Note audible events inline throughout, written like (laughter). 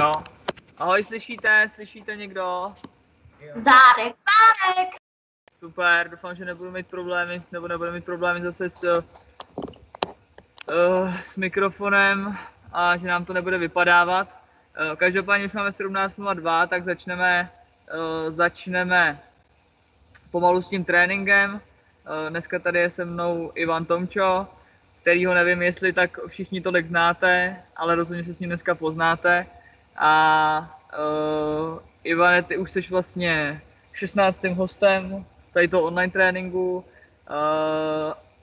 Jo. Ahoj, slyšíte? Slyšíte někdo? Zdárek, Zdárek! Super, doufám, že nebudu mít problémy, nebo nebudu mít problémy zase s, uh, s mikrofonem a že nám to nebude vypadávat. Uh, každopádně už máme 17.02, tak začneme, uh, začneme pomalu s tím tréninkem. Uh, dneska tady je se mnou Ivan Tomčo, kterýho nevím, jestli tak všichni tolik znáte, ale rozhodně se s ním dneska poznáte. A uh, Ivane, ty už jsi vlastně 16. hostem tady toho online tréninku uh,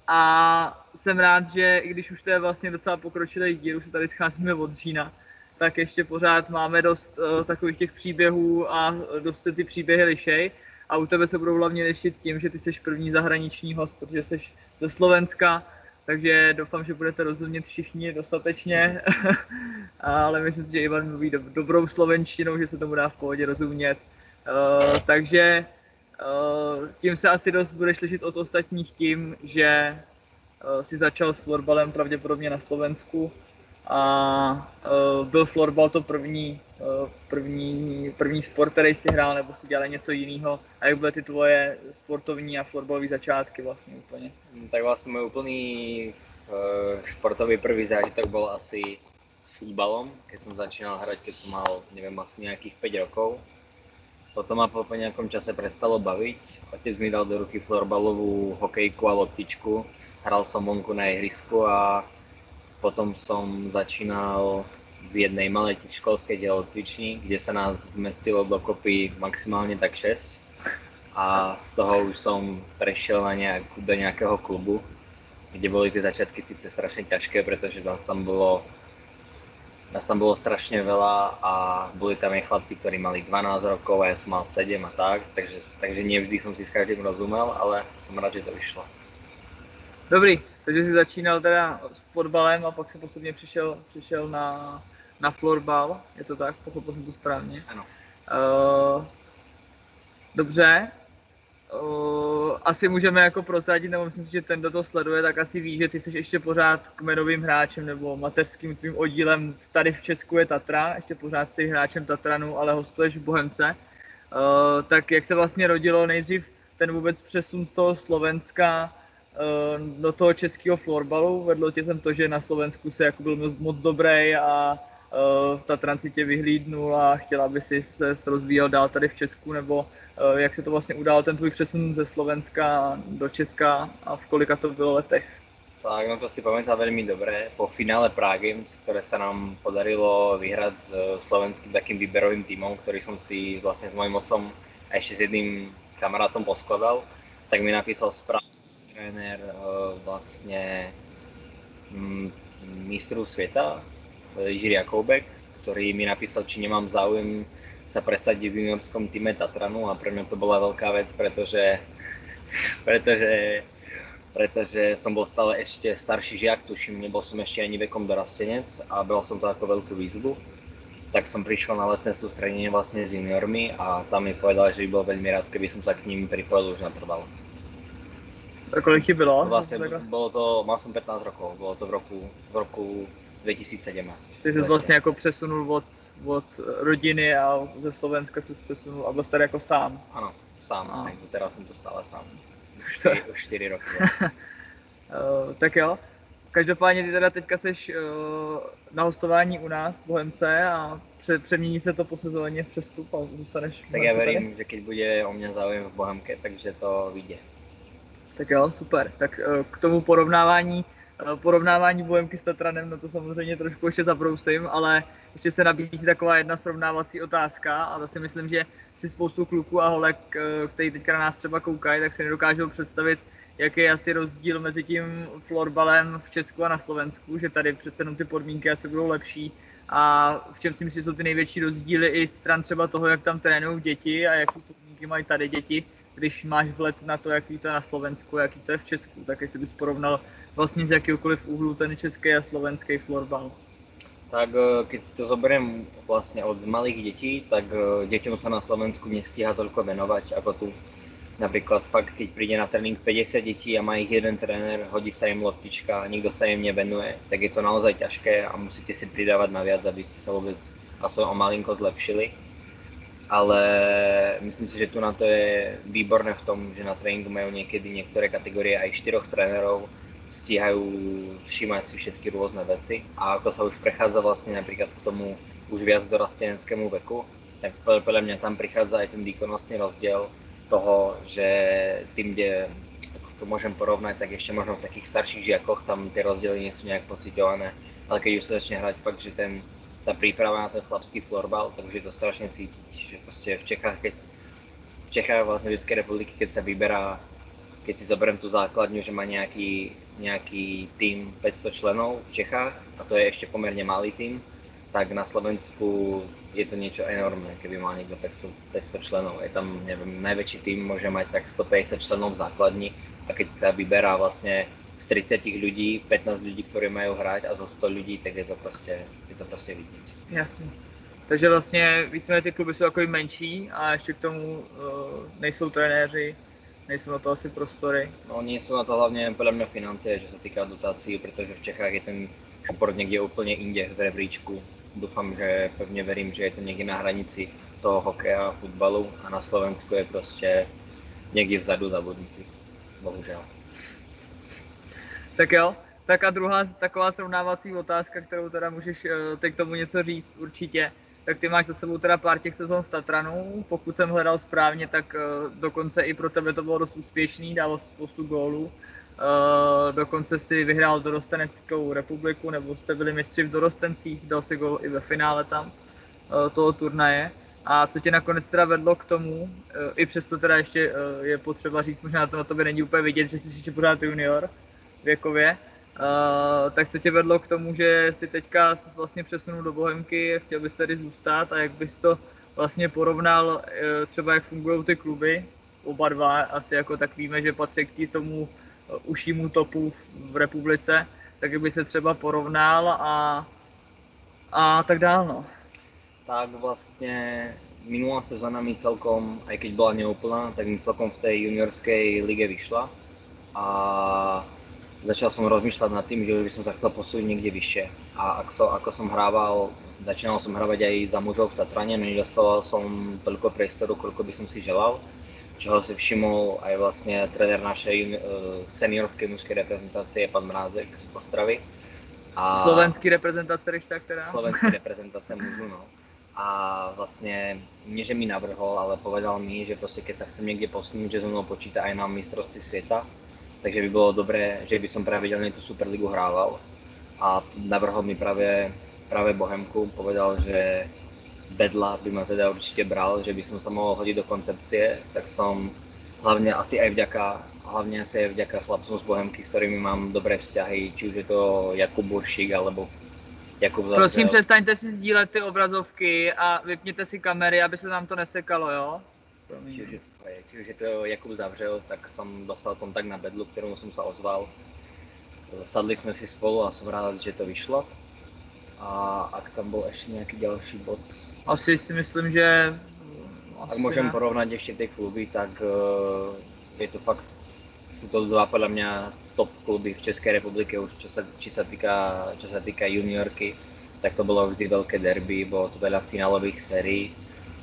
a jsem rád, že i když už to je vlastně docela pokročilý díl, už se tady scházíme od října, tak ještě pořád máme dost uh, takových těch příběhů a dost ty příběhy lišej. A u tebe se budou hlavně lišit tím, že ty jsi první zahraniční host, protože jsi ze Slovenska, takže doufám, že budete rozumět všichni dostatečně, (laughs) ale myslím si, že Ivan mluví do, dobrou slovenštinou, že se tomu dá v pohodě rozumět. Uh, takže uh, tím se asi dost budeš lišit od ostatních tím, že uh, si začal s florbalem pravděpodobně na Slovensku a uh, byl florbal to první, první, první sport, který si hrál, nebo si dělal něco jiného? A jak byly ty tvoje sportovní a florbalové začátky vlastně úplně? Tak vlastne môj úplný uh, športový prvý zážitok bol asi s futbalom, keď som začínal hrať, keď som mal, neviem, asi nejakých 5 rokov. Potom ma po nejakom čase prestalo baviť. Otec mi dal do ruky florbalovú hokejku a loptičku. Hral som vonku na ihrisku a potom som začínal v jednej malej školskej telocvični, kde sa nás vmestilo dokopy maximálne tak 6 a z toho už som prešiel na nejak, do nejakého klubu, kde boli tie začiatky síce strašne ťažké, pretože nás tam bolo nás tam bolo strašne veľa a boli tam aj chlapci, ktorí mali 12 rokov a ja som mal 7 a tak, takže, takže nie vždy som si s každým rozumel, ale som rád, že to vyšlo. Dobrý, takže jsi začínal teda s fotbalem a pak se postupně přišel, přišel na, na florbal, je to tak, pochopil jsem to správně. Ano. Uh, dobře, uh, asi můžeme jako prozradit, nebo myslím si, že ten, kdo to sleduje, tak asi ví, že ty jsi ještě pořád kmenovým hráčem nebo mateřským tvým oddílem tady v Česku je Tatra, ještě pořád jsi hráčem Tatranu, ale hostuješ v Bohemce. Uh, tak jak se vlastně rodilo nejdřív ten vůbec přesun z toho Slovenska uh, do toho českého florbalu? Vedlo tě sem to, že na Slovensku se jako byl moc, moc dobrý a v Tatranci tě vyhlídnul a chtěl, aby si se rozvíjel dál tady v Česku, nebo uh, jak se to vlastně událo, ten tvůj přesun ze Slovenska do Česka a v kolika to bylo letech? Tak, no to si pamätám veľmi dobre. Po finále Prague Games, ktoré sa nám podarilo vyhrať s e, slovenským takým výberovým tímom, ktorý som si vlastne s mojim otcom a ešte s jedným kamarátom poskladal, tak mi napísal správu tréner e, vlastne mm, mistru sveta, e, Jiří Jakoubek, ktorý mi napísal, či nemám záujem sa presadiť v juniorskom týme Tatranu a pre mňa to bola veľká vec, pretože, (laughs) pretože pretože som bol stále ešte starší žiak, tuším, nebol som ešte ani vekom dorastenec a bral som to ako veľkú výzvu. Tak som prišiel na letné sústredenie vlastne s juniormi a tam mi povedal, že by bol veľmi rád, keby som sa k ním pripojil už na trvalo. A kolik ti bylo? Vlastne bolo to, mal som 15 rokov, bolo to v roku, v roku 2017. Ty jsi vlastně jako přesunul od, od rodiny a ze Slovenska se přesunul a byl jsi tady jako sám. Áno, sám, A. takže teraz som tu stále sám. (laughs) Už To- 4, už 4 roky. Uh, (laughs) tak jo. Každopádně ty teda teďka seš uh, na hostování u nás v Bohemce a pře- přemění se to po sezóně v přestup a zůstaneš v tak Bohemce tady? verím, že keď bude o mňa záujem v Bohemke, takže to vyjde. Tak jo, super. Tak uh, k tomu porovnávání, porovnávání Bohemky s Tatranem, no to samozřejmě trošku ještě zabrousím, ale ještě se nabízí taková jedna srovnávací otázka a to si myslím, že si spoustu kluků a holek, uh, který teďka na nás třeba koukají, tak si nedokážou představit, jaký je asi rozdíl mezi tím florbalem v Česku a na Slovensku, že tady přece jenom ty podmínky asi budou lepší. A v čem si myslím, jsou ty největší rozdíly i stran třeba toho, jak tam trénují děti a jaký podmínky mají tady děti, když máš vhled na to, jaký to je na Slovensku, jaký to je v Česku, tak jestli bys porovnal vlastně z jakýkoliv úhlu ten český a slovenský florbal. Tak e, keď si to zoberiem vlastne od malých detí, tak e, deťom sa na Slovensku nestíha toľko venovať ako tu. napríklad fakt, keď príde na tréning 50 detí a má ich jeden tréner, hodí sa im loptička a nikto sa im nevenuje, tak je to naozaj ťažké a musíte si pridávať na viac, aby ste sa vôbec aspoň o malinko zlepšili. Ale myslím si, že tu na to je výborné v tom, že na tréningu majú niekedy niektoré kategórie aj štyroch trénerov, stíhajú všímať si všetky rôzne veci a ako sa už prechádza vlastne napríklad k tomu už viac dorasteneckému veku, tak podľa mňa tam prichádza aj ten výkonnostný rozdiel toho, že tým, kde to môžem porovnať, tak ešte možno v takých starších žiakoch tam tie rozdiely nie sú nejak pocitované, ale keď už sa začne hrať fakt, že ten, tá príprava na ten chlapský florbal, tak už je to strašne cítiť, že proste v Čechách, keď v Čechách vlastne v Českej republiky, keď sa vyberá, keď si zoberiem tú základňu, že má nejaký, nejaký tým 500 členov v Čechách, a to je ešte pomerne malý tým, tak na Slovensku je to niečo enormné, keby mal niekto 500, 500 členov. Je tam, neviem, najväčší tým môže mať tak 150 členov v základni a keď sa vyberá vlastne z 30 ľudí, 15 ľudí, ktorí majú hrať a zo 100 ľudí, tak je to prostě, to prostě vidět. Jasně. Takže vlastně víceméně ty kluby jsou takový menší a ještě k tomu uh, nejsou trenéři, nejsou na to asi prostory. No nie sú na to hlavne podľa mňa financie, že sa týka dotácií, pretože v Čechách je ten šport niekde úplne inde v rebríčku. Dúfam, že pevne verím, že je to niekde na hranici toho hokeja a futbalu a na Slovensku je prostě niekde vzadu zabudnutý. Bohužel. Tak jo, tak a druhá taková srovnávací otázka, kterou teda můžeš uh, teď k tomu něco říct určitě. Tak ty máš za sebou teda pár těch sezon v Tatranu, pokud jsem hledal správně, tak uh, dokonce i pro tebe to bylo dost úspěšný, dalo spoustu gólů. Uh, dokonce si vyhrál dorosteneckou republiku, nebo jste byli mistři v dorostencích, dal si gol i ve finále tam toho turnaje. A co tě nakonec teda vedlo k tomu, i přesto teda ještě je potřeba říct, možná to na tobě není úplně vidět, že jsi ještě pořád junior věkově, uh, tak co tě vedlo k tomu, že si teďka se vlastně přesunul do Bohemky, chtěl bys tady zůstat a jak bys to vlastně porovnal uh, třeba jak fungují ty kluby, oba dva asi jako tak víme, že patří k tomu užšímu topu v republice, tak by se třeba porovnal a, a tak dál, no. Tak vlastne minulá sezóna mi celkom, aj keď bola neúplná, tak mi celkom v tej juniorskej lige vyšla a začal som rozmýšľať nad tým, že by som sa chcel posúť niekde vyššie. A ak so, ako som hrával, začínal som hrávať aj za mužov v Tatrane, no nedostával som toľko priestoru, koľko by som si želal čoho si všimol aj vlastne tréner našej uh, seniorskej mužskej reprezentácie, pán Mrázek z Ostravy. A slovenský reprezentace, když tak teda. Slovenský (laughs) reprezentace mužu, no. A vlastne, nie že mi navrhol, ale povedal mi, že proste keď sa chcem niekde posunúť, že so mnou počíta aj na mistrovství sveta, takže by bolo dobré, že by som pravidelne tú Superligu hrával. A navrhol mi práve, práve Bohemku, povedal, že Bedla by ma teda určite bral, že by som sa mohol hodiť do koncepcie, tak som hlavne asi aj vďaka, hlavne asi aj vďaka chlapcom z Bohemky, s ktorými mám dobré vzťahy, či už je to Jakub Buršík alebo Jakub Zavřel. Prosím, přestaňte si sdílet ty obrazovky a vypněte si kamery, aby se nám to nesekalo, jo? Či už, je, či už je to Jakub Zavřel, tak som dostal kontakt na Bedlu, ktorému som sa ozval. Sadli sme si spolu a som rád, že to vyšlo. A ak tam bol ešte nejaký ďalší bod, asi si myslím, že... Asi Ak môžem ne. porovnať ešte tie kluby, tak uh, je to fakt, sú to dva podľa mňa top kluby v Českej republike už čo sa, či sa týka, čo sa týka juniorky, tak to bolo vždy veľké derby, bolo to veľa finálových sérií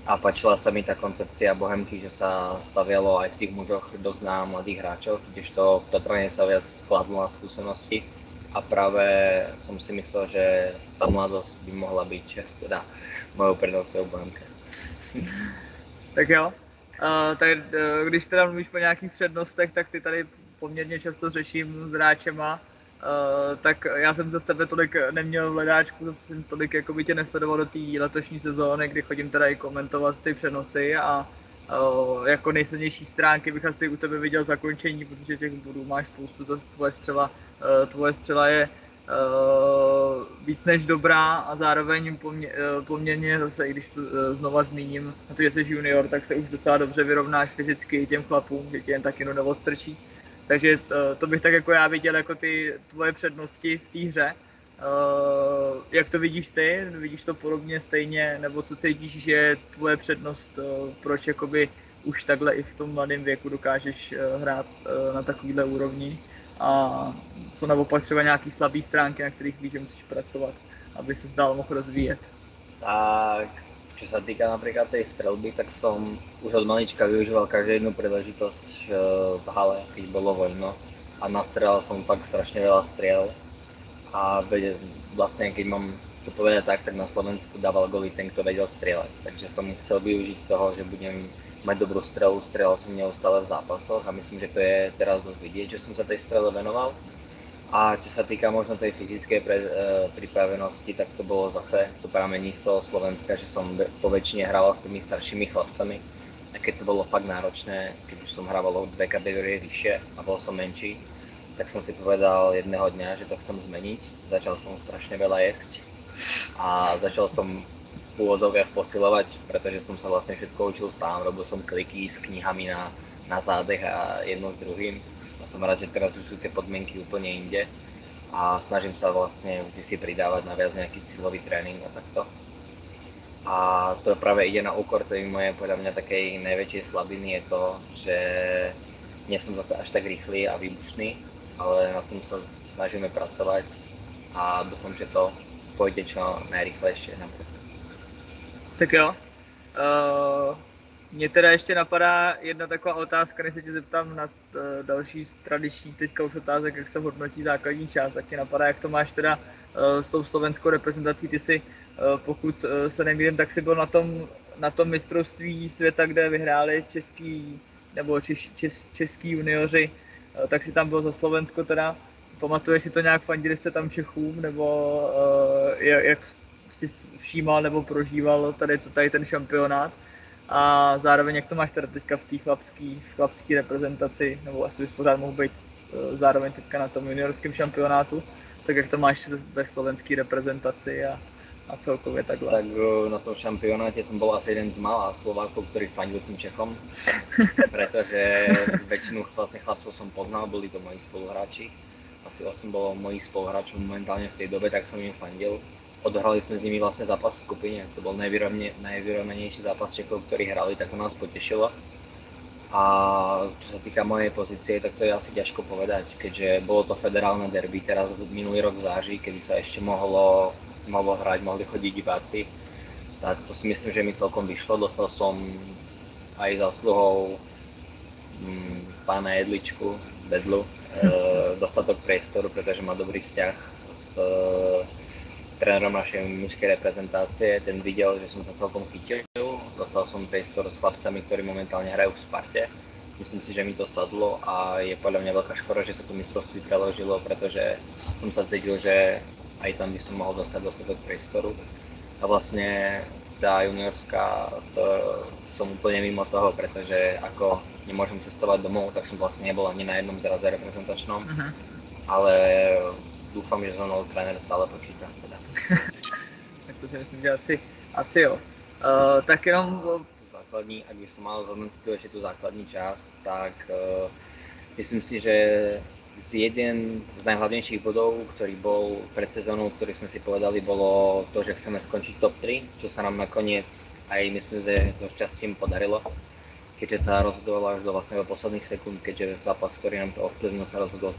a páčila sa mi tá koncepcia Bohemky, že sa stavialo aj v tých mužoch dosť na mladých hráčov, kdežto v Tatrane sa viac skladlo na skúsenosti a práve som si myslel, že tá mladosť by mohla byť teda mojou prednostou banka. tak jo. Uh, tak uh, když teda mluvíš po nějakých přednostech, tak ty tady poměrně často řeším s hráčema, uh, tak já jsem za tebe tolik neměl v hledáčku, zase jsem tolik jako by tě nesledoval do té letošní sezóny, kdy chodím teda i komentovat ty přenosy a uh, jako nejsilnější stránky bych asi u tebe viděl zakončení, protože těch bodů máš spoustu, zase tvoje střela, uh, tvoje střela je víc než dobrá a zároveň pomě, poměrně zase, i když to znova zmíním, na to, že jsi junior, tak se už docela dobře vyrovnáš fyzicky těm chlapům, že tě jen taky jenom strčí. Takže to, to bych tak jako já viděl jako ty tvoje přednosti v té hře. Uh, jak to vidíš ty? Vidíš to podobně stejně? Nebo co cítíš, že je tvoje přednost, uh, proč jakoby už takhle i v tom mladém věku dokážeš eh, hrát eh, na takovýhle úrovni a co naopak třeba nějaký slabý stránky, na kterých víš, že musíš pracovat, aby se dál mohl rozvíjet. Tak, čo sa týka napríklad tej strelby, tak som už od malička využíval každú jednu príležitosť eh, v hale, keď bolo voľno. A nastrelal som fakt strašne veľa striel. A vlastne keď mám to povedať tak, tak na Slovensku dával goly ten, kto vedel strieľať. Takže som chcel využiť toho, že budem mať dobrú strelu, strelal som neustále v zápasoch a myslím, že to je teraz dosť vidieť, že som sa tej strele venoval. A čo sa týka možno tej fyzickej pre, e, pripravenosti, tak to bolo zase, to pramení z toho Slovenska, že be- po väčšine hrával s tými staršími chlapcami. A keď to bolo fakt náročné, keď už som hrával o dve kategórie vyššie a bol som menší, tak som si povedal jedného dňa, že to chcem zmeniť. Začal som strašne veľa jesť a začal som v úvodzovkách posilovať, pretože som sa vlastne všetko učil sám, robil som kliky s knihami na, na zádech a jedno s druhým. A som rád, že teraz už sú tie podmienky úplne inde a snažím sa vlastne vždy si pridávať na viac nejaký silový tréning a takto. A to práve ide na úkor tej mojej podľa mňa takej najväčšej slabiny je to, že nie som zase až tak rýchly a výbušný, ale na tom sa snažíme pracovať a dúfam, že to pôjde čo najrychlejšie. Tak jo. Uh, mě teda ještě napadá jedna taková otázka, než se tě zeptám na uh, další z tradičních teďka už otázek, jak se hodnotí základní část, tak tě napadá, jak to máš teda uh, s tou slovenskou reprezentací, ty si, uh, pokud se nemýlím, tak si byl na tom, na tom mistrovství světa, kde vyhráli český, nebo češ, čes, český junioři, tak si tam byl za Slovensko teda, pamatuješ si to nějak, fandili jste tam Čechům, nebo jak si všímal nebo prožíval tady, tady ten šampionát a zároveň jak to máš teda teďka v té chlapské chlapský reprezentaci, nebo asi bys pořád mohl být uh, zároveň teďka na tom juniorském šampionátu, tak jak to máš ve slovenské reprezentaci a, a celkově takhle. Tak eh, na tom šampionáte som bol asi jeden z mála Slovákov, ktorý fandil tým Čechom, (laughs) pretože väčšinu vlastne chlapcov som poznal, boli to moji spoluhráči. Asi 8 bolo mojich spoluhráčov momentálne v tej dobe, tak som im fandil. Odohrali sme s nimi vlastne zápas v skupine, to bol najvyrovne, najvyrovnenejší zápas Čechov, ktorí hrali, tak to nás potešilo. A čo sa týka mojej pozície, tak to je asi ťažko povedať, keďže bolo to federálne derby teraz minulý rok v září, kedy sa ešte mohlo, mohlo hrať, mohli chodiť diváci. Tak to si myslím, že mi celkom vyšlo. Dostal som aj zásluhou mm, pána Jedličku, Bedlu, (laughs) e, dostatok priestoru, pretože má dobrý vzťah s e, trénerom našej mužskej reprezentácie. Ten videl, že som sa celkom chytil. Dostal som priestor s chlapcami, ktorí momentálne hrajú v Sparte. Myslím si, že mi to sadlo a je podľa mňa veľká škoda, že sa to mistrovství preložilo, pretože som sa cítil, že aj tam by som mohol dostať dostatok priestoru. A vlastne tá juniorská, to som úplne mimo toho, pretože ako nemôžem cestovať domov, tak som vlastne nebol ani na jednom zraze reprezentačnom, Uh-huh. ale dúfam, že so mnou tréner stále počíta. Teda. (laughs) tak to si myslím, že asi, asi jo. Uh, tak jenom tú základní, ak by som mal zhodnotiť tu ešte tú základní časť, tak uh, myslím si, že z jeden z najhlavnejších bodov, ktorý bol pred sezónou, ktorý sme si povedali, bolo to, že chceme skončiť top 3, čo sa nám nakoniec aj myslím, že to šťastím podarilo, keďže sa rozhodovalo až do vlastne do posledných sekúnd, keďže zápas, ktorý nám to ovplyvnil, sa rozhodol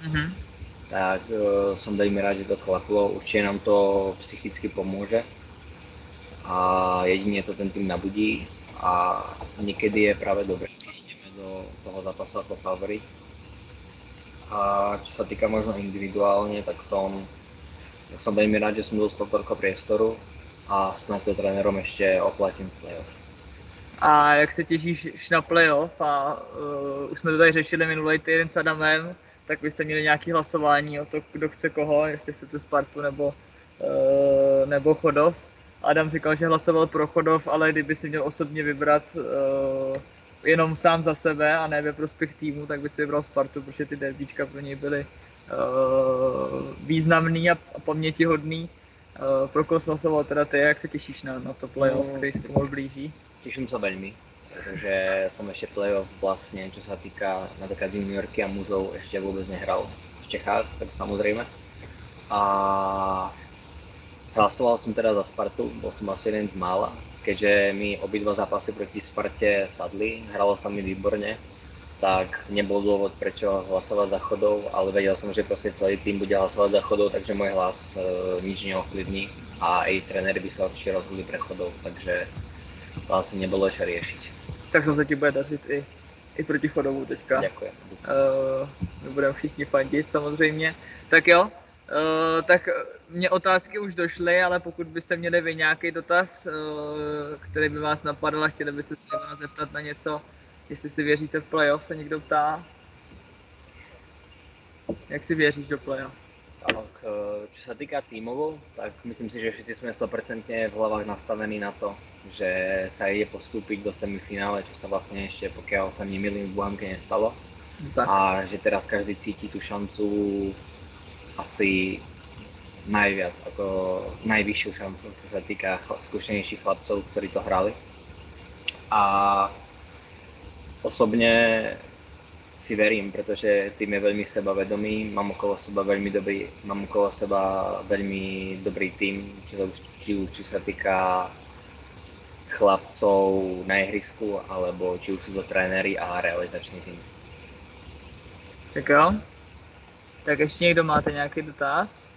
uh-huh. Tak uh, som veľmi rád, že to klaplo. Určite nám to psychicky pomôže a jedine to ten tým nabudí a niekedy je práve dobré, ideme do toho zápasu ako favorit. A čo sa týka možno individuálne, tak som, tak som veľmi rád, že som dostal toľko priestoru a snad to trénerom ešte oplatím v play-off. A jak se těšíš na playoff a uh, už jsme to tady řešili minulý týden s Adamem, tak vy jste měli nějaké hlasování o to, kdo chce koho, jestli chcete Spartu nebo, uh, nebo Chodov. Adam říkal, že hlasoval pro Chodov, ale kdyby si měl osobně vybrat uh, jenom sám za sebe a ne ve prospěch týmu, tak by si vybral Spartu, protože ty derbíčka pro něj byly uh, významný a, a pamětihodný. Uh, pro koho hlasoval teda ty, jak se těšíš na, na to playoff, No, který se pomalu blíží? Teším sa veľmi, pretože som ešte play-off vlastne, čo sa týka napríklad juniorky a mužov, ešte vôbec nehral v Čechách, tak samozrejme. A Hlasoval som teda za Spartu, bol som asi jeden z mála, keďže mi obidva zápasy proti Sparte sadli, hralo sa mi výborne, tak nebol dôvod prečo hlasovať za chodov, ale vedel som, že proste celý tým bude hlasovať za chodov, takže môj hlas e, nič neovplyvní a aj tréneri by sa určite rozhodli pre chodov, takže to asi nebolo čo riešiť. Tak zase ti bude dařit i, i proti chodovu teďka. Ďakujem. Uh, my budeme všichni fandit samozřejmě. Tak jo, uh, tak mě otázky už došly, ale pokud byste měli vy nějaký dotaz, uh, který by vás napadl a chtěli byste se nás zeptat na něco, jestli si věříte v playoff, se někdo ptá. Jak si věříš do playoff? Eh, čo sa týka tímovo, tak myslím si, že všetci sme 100% v hlavách nastavení na to, že sa ide postúpiť do semifinále, čo sa vlastne ešte, pokiaľ sa nemýlim, v Buhamke nestalo. No tak. A že teraz každý cíti tú šancu asi najviac, ako najvyššiu šancu, čo sa týka skúsenejších chlapcov, ktorí to hrali. A osobne si verím, pretože tým je veľmi sebavedomý, mám okolo seba veľmi dobrý, mám okolo seba veľmi dobrý tým, či, to, už- či už či sa týka chlapcov na ihrisku, alebo či už sú to tréneri a realizačný tým. Tak jo. Tak ještě někdo máte nějaký dotaz?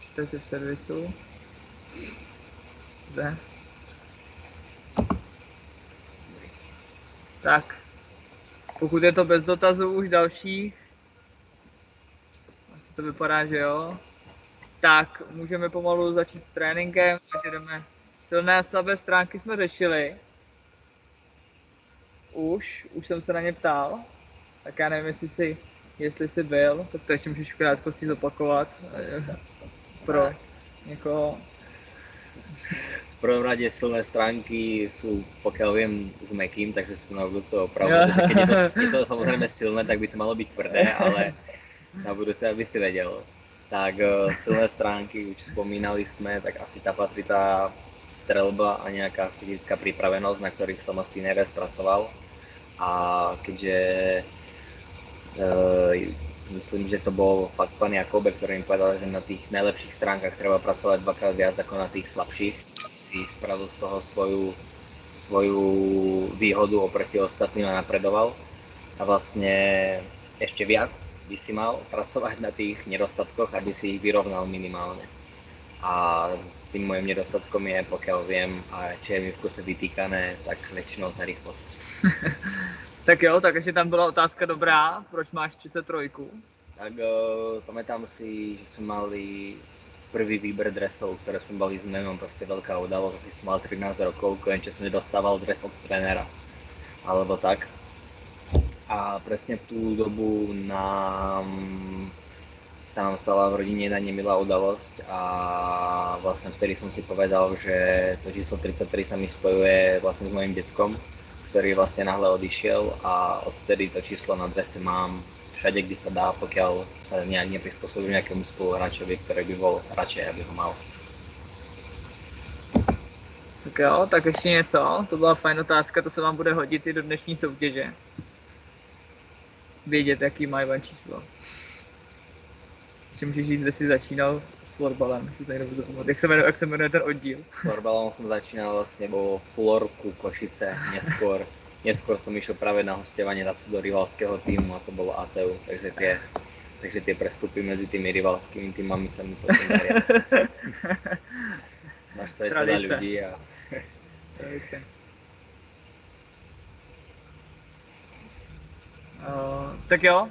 Čtete v servisu? Zde. Tak. Pokud je to bez dotazů už dalších, asi to vypadá, že jo, tak můžeme pomalu začít s tréninkem, takže jdeme. Silné a slabé stránky jsme řešili už, už jsem se na ně ptal, tak já nevím, jestli jsi, jestli jsi byl, tak to ještě můžeš v krátkosti zopakovat (laughs) pro někoho. Prvom rade silné stránky sú, pokiaľ viem, s Mekým, takže sú na budúce opravu. Yeah. Keď je to, je to (laughs) samozrejme silné, tak by to malo byť tvrdé, (laughs) ale na budúce, aby si vedel. Tak eh, silné stránky, už spomínali sme, tak asi tá patrí tá strelba a nejaká fyzická pripravenosť, na ktorých som asi pracoval. A keďže uh, myslím, že to bol fakt pán Jakobe, ktorý mi povedal, že na tých najlepších stránkach treba pracovať dvakrát viac ako na tých slabších. Si spravil z toho svoju, svoju výhodu oproti ostatným a napredoval. A vlastne ešte viac by si mal pracovať na tých nedostatkoch, aby si ich vyrovnal minimálne. A tým môjim nedostatkom je, pokiaľ viem, a čo je mi v kuse vytýkané, tak väčšinou tá rýchlosť. Tak jo, tak ještě tam byla otázka dobrá, proč máš 33? Tak uh, pamätám si, že sme mali prvý výber dresov, ktoré sme mali s menom, proste veľká udalosť, asi som mal 13 rokov, konečne som nedostával dres od trénera, alebo tak. A presne v tú dobu nám sa nám stala v rodine jedna nemilá udalosť a vlastne vtedy som si povedal, že to číslo 33 sa mi spojuje vlastne s mojim detkom, ktorý vlastne náhle odišiel a odvtedy to číslo na drese mám všade, kde sa dá, pokiaľ sa nejak neprispôsobím nejakému spoluhráčovi, ktorý by bol radšej, aby ho mal. Tak jo, tak ještě něco, to byla fajn otázka, to se vám bude hodit i do dnešní soutěže. Vědět, jaký má Ivan číslo. Ještě můžeš říct, kde jsi začínal s florbalem, jestli někdo bude pamatovat. Jak se jmenuje, jak se jmenuje ten oddíl? Florbalom som začínal vlastne vo Fulorku Košice, neskôr, neskôr (laughs) som išiel práve na hostovanie zase do rivalského týmu a to bolo ATU, takže tie, takže tie prestupy medzi tými rivalskými týmami sa mi celkom daria. (laughs) Máš to aj ľudí a. (laughs) Uh, tak jo,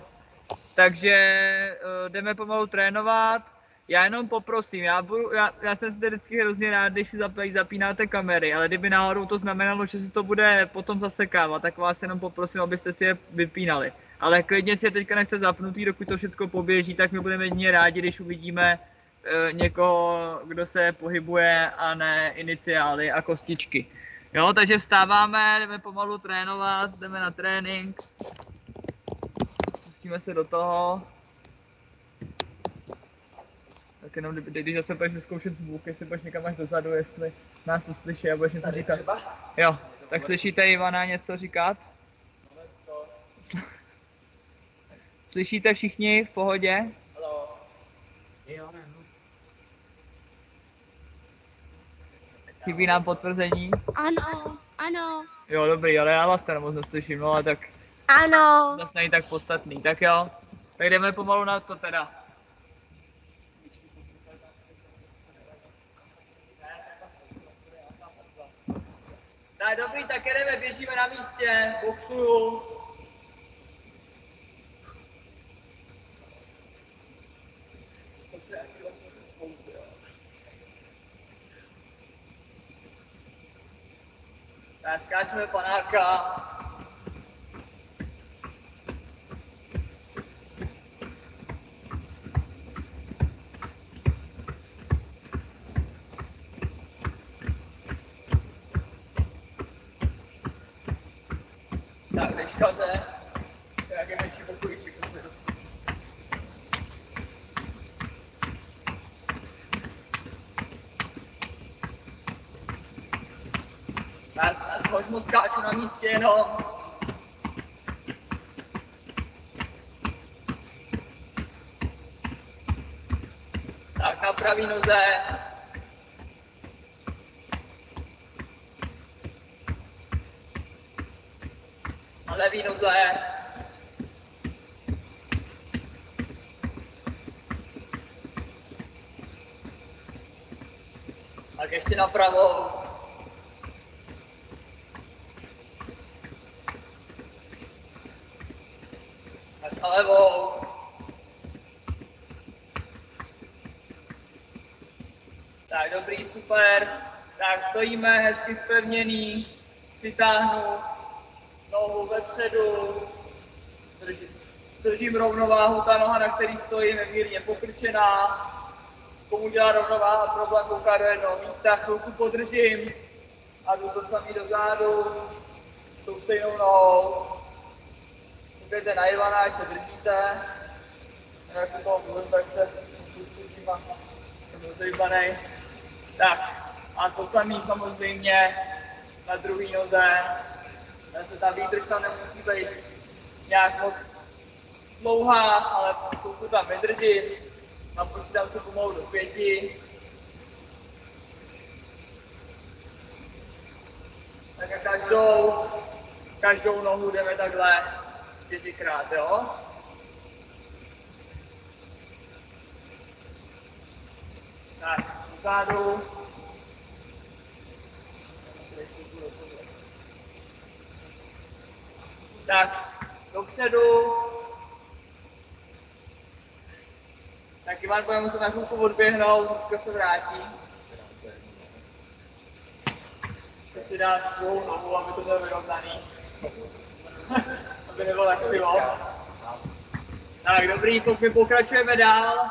takže uh, jdeme pomalu trénovat. Já jenom poprosím, já, budu, já, já jsem si vždycky hrozně rád, když si zapí, zapínáte kamery, ale kdyby náhodou to znamenalo, že se to bude potom zasekávat, tak vás jenom poprosím, abyste si je vypínali. Ale klidně si je teďka nechte zapnutý, dokud to všechno poběží, tak my budeme jedině rádi, když uvidíme uh, někoho, kdo se pohybuje a ne iniciály a kostičky. Jo, takže vstáváme, jdeme pomalu trénovat, jdeme na trénink. Pustíme se do toho. Tak jenom, kdy- když zase budeš vyzkoušet zvuk, jestli budeš někam až dozadu, jestli nás uslyší a budeš něco říkat. Jo, tak slyšíte Ivana něco říkat? (laughs) Slyšíte všichni v pohodě? Jo, no. Chybí nám potvrzení. Ano, ano, Jo, dobrý, ale já vás tady moc neslyším, no ale tak ano. zase není tak podstatný. Tak jo, tak jdeme pomalu na to teda. Tak dobrý, tak jdeme, běžíme na místě, boxuju. To. Tak skáčeme panáka. Tak, deškaře. Jak je menší pokojíček, to je docela. Já se možmo skáču na místě jenom. Tak na pravý noze. Na levý noze. Tak ještě na pravou. Tak na levou. Tak dobrý, super. Tak stojíme hezky spevněný. Přitáhnu vepředu. Držím, držím rovnováhu, ta noha, na který stojím, je mírně pokrčená. Komu dělá rovnováha problém, kouká do jednoho místa, chvilku podržím a jdu to samý do zádu, tou stejnou nohou. Koukejte na Ivana, ať se držíte. Jak u toho mluvím, tak se soustředím a jsem rozejbanej. Tak, a to samý samozřejmě na druhé noze. Zase ta výdrž tam nemusí být nějak moc dlouhá, ale pokud tam vydržím, napočítám se pomalu do pěti. Tak a každou, každou nohu jdeme takhle čtyřikrát, jo? Tak, vzadu. Tak, dopředu. Tak Ivan bude muset na chvilku odběhnout, teďka se vrátí. Chce si dát druhou nohu, aby to bylo vyrovnaný. (laughs) aby nebylo tak křivo. Tak dobrý, pokud pokračujeme dál,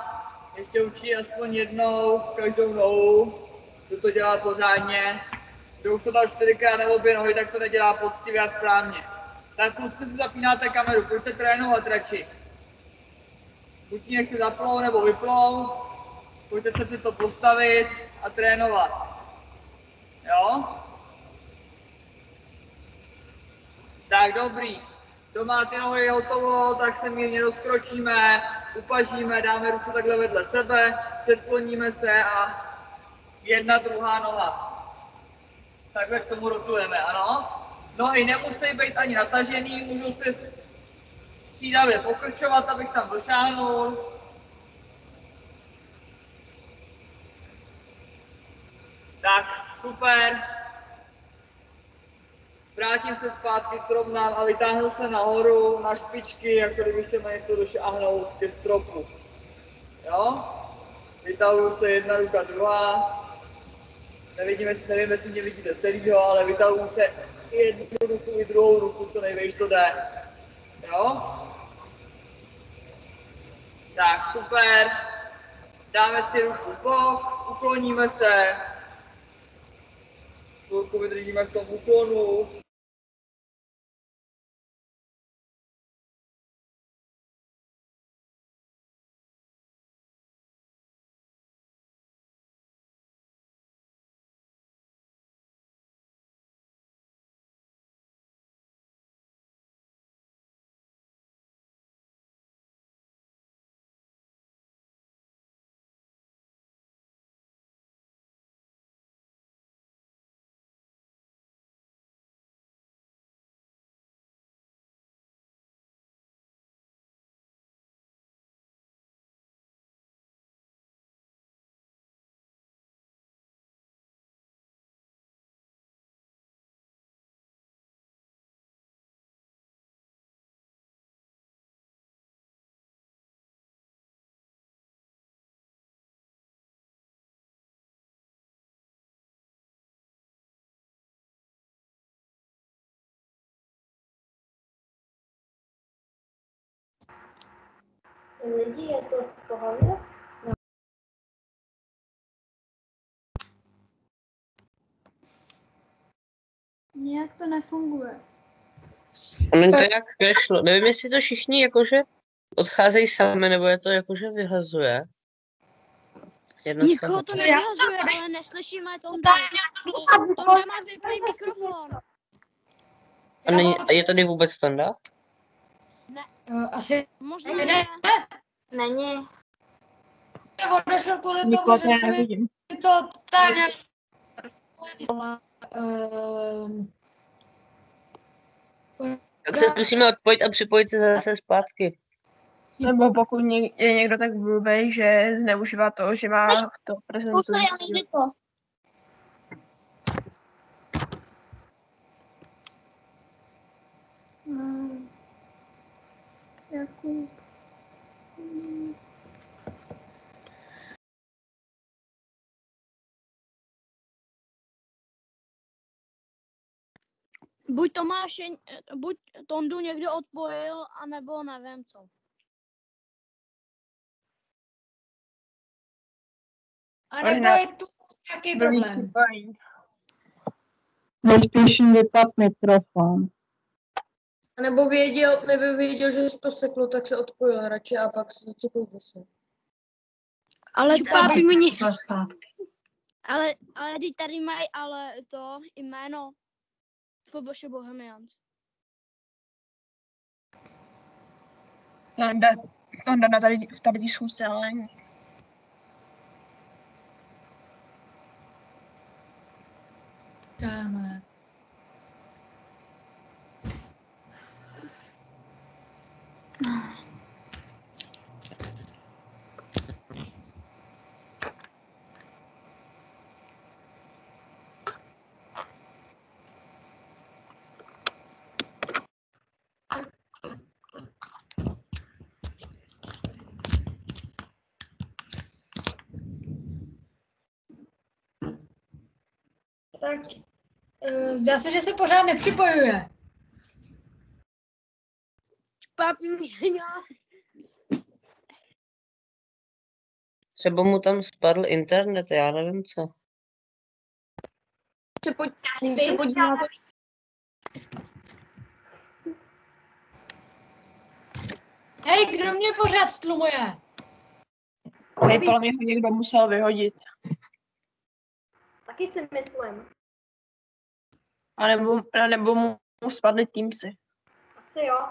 ještě učí aspoň jednou každou nohu, kdo to dělá pořádně. Kdo už to dal čtyřikrát nebo obě nohy, tak to nedělá poctivě a správně. Tak kluci si zapínáte kameru, pojďte trénovat radši. Buď ji nechte zaplou nebo vyplou, pojďte se před to postavit a trénovat. Jo? Tak dobrý. Kdo má ty nohy hotovo, tak se mírně rozkročíme, upažíme, dáme ruce takhle vedle sebe, předkloníme se a jedna, druhá noha. Takhle k tomu rotujeme, ano? Nohy nemusí být ani natažený, můžu si střídavě pokrčovat, abych tam došáhnul. Tak, super. Vrátím se zpátky, srovnám a vytáhnu se nahoru na špičky, jako kdybych chtěl něco došáhnout ke stropu. Jo? Vytahuju se jedna ruka, druhá. Nevidím, jestli, nevím, jestli mě vidíte celýho, ale vytahuju se jednu ruku i druhou ruku, co nejvejš to jde. Jo? Tak, super. Dáme si ruku bok, ukloníme se. Chvilku vydržíme v tom úklonu. Lidi, je to v pohodě? Nějak to nefunguje. Ono to jak nešlo. Nevím, jestli to všichni jakože odcházejí sami, nebo je to jakože vyhazuje. Jednotka Nikoho to nevyhazuje, ale neslyšíme to. To nemá vyplý mikrofon. A není, a je tady vůbec standa? Uh, asi Možná ne, ne. Není. odešel kvůli tomu, Nikoho že tady se mi to totálně... Um, Tak se zkusíme odpojit a připojit se zase zpátky. Nebo pokud něk- je někdo tak blbej, že zneužívá to, že má to prezentující. Hmm. Jakub. Buď Tomáš, buď Tondu někdo odpojil, anebo nevím co. a nebo je tu nějaký problém. Nejspíš vypad mikrofon. Nebo věděl, nebo věděl, že se to seklo, tak se odpojil radši a pak se připojil se. Ale Čupápí mě. Ale, ale teď tady mají ale to jméno FBŠ Bohemians. Tonda, Tonda na tady, tady té schůzce, ale není. Tak zdá se, že se pořád nepřipojuje. Třeba mu tam spadl internet, já nevím co. Se, podíváte. Hej, kdo mě pořád stlumuje? Podle mě ho někdo musel vyhodit. Taky si myslím. A nebo, a nebo mu, mu spadly Teamsy. Asi jo.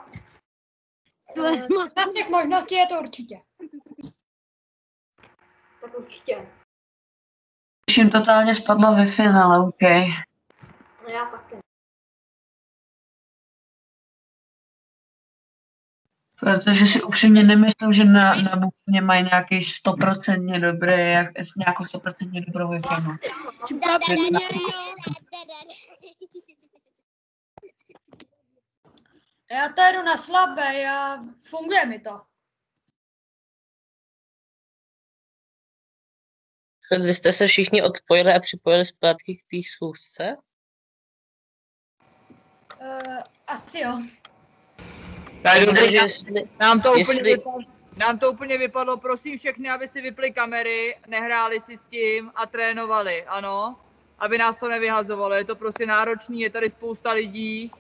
To je Uh, na z těch možností je to určitě. Tak určitě. Když jim totálně spadlo Wi-Fi, ale OK. No já taky. Protože si upřímně nemyslím, že na, na Bukině mají nějaký stoprocentně dobrý, jak, nějakou stoprocentně dobrou Wi-Fi. No. Papi mě. Já to jedu na slabé a funguje mi to. Vy jste se všichni odpojili a připojili zpátky k té schůzce? Uh, asi jo. Tak nám, jestli, nám, to úplně jestli- vypadlo, nám to úplně vypadlo, prosím všechny, aby si vypli kamery, nehráli si s tím a trénovali, ano, aby nás to nevyhazovalo, je to prostě náročný, je tady spousta lidí,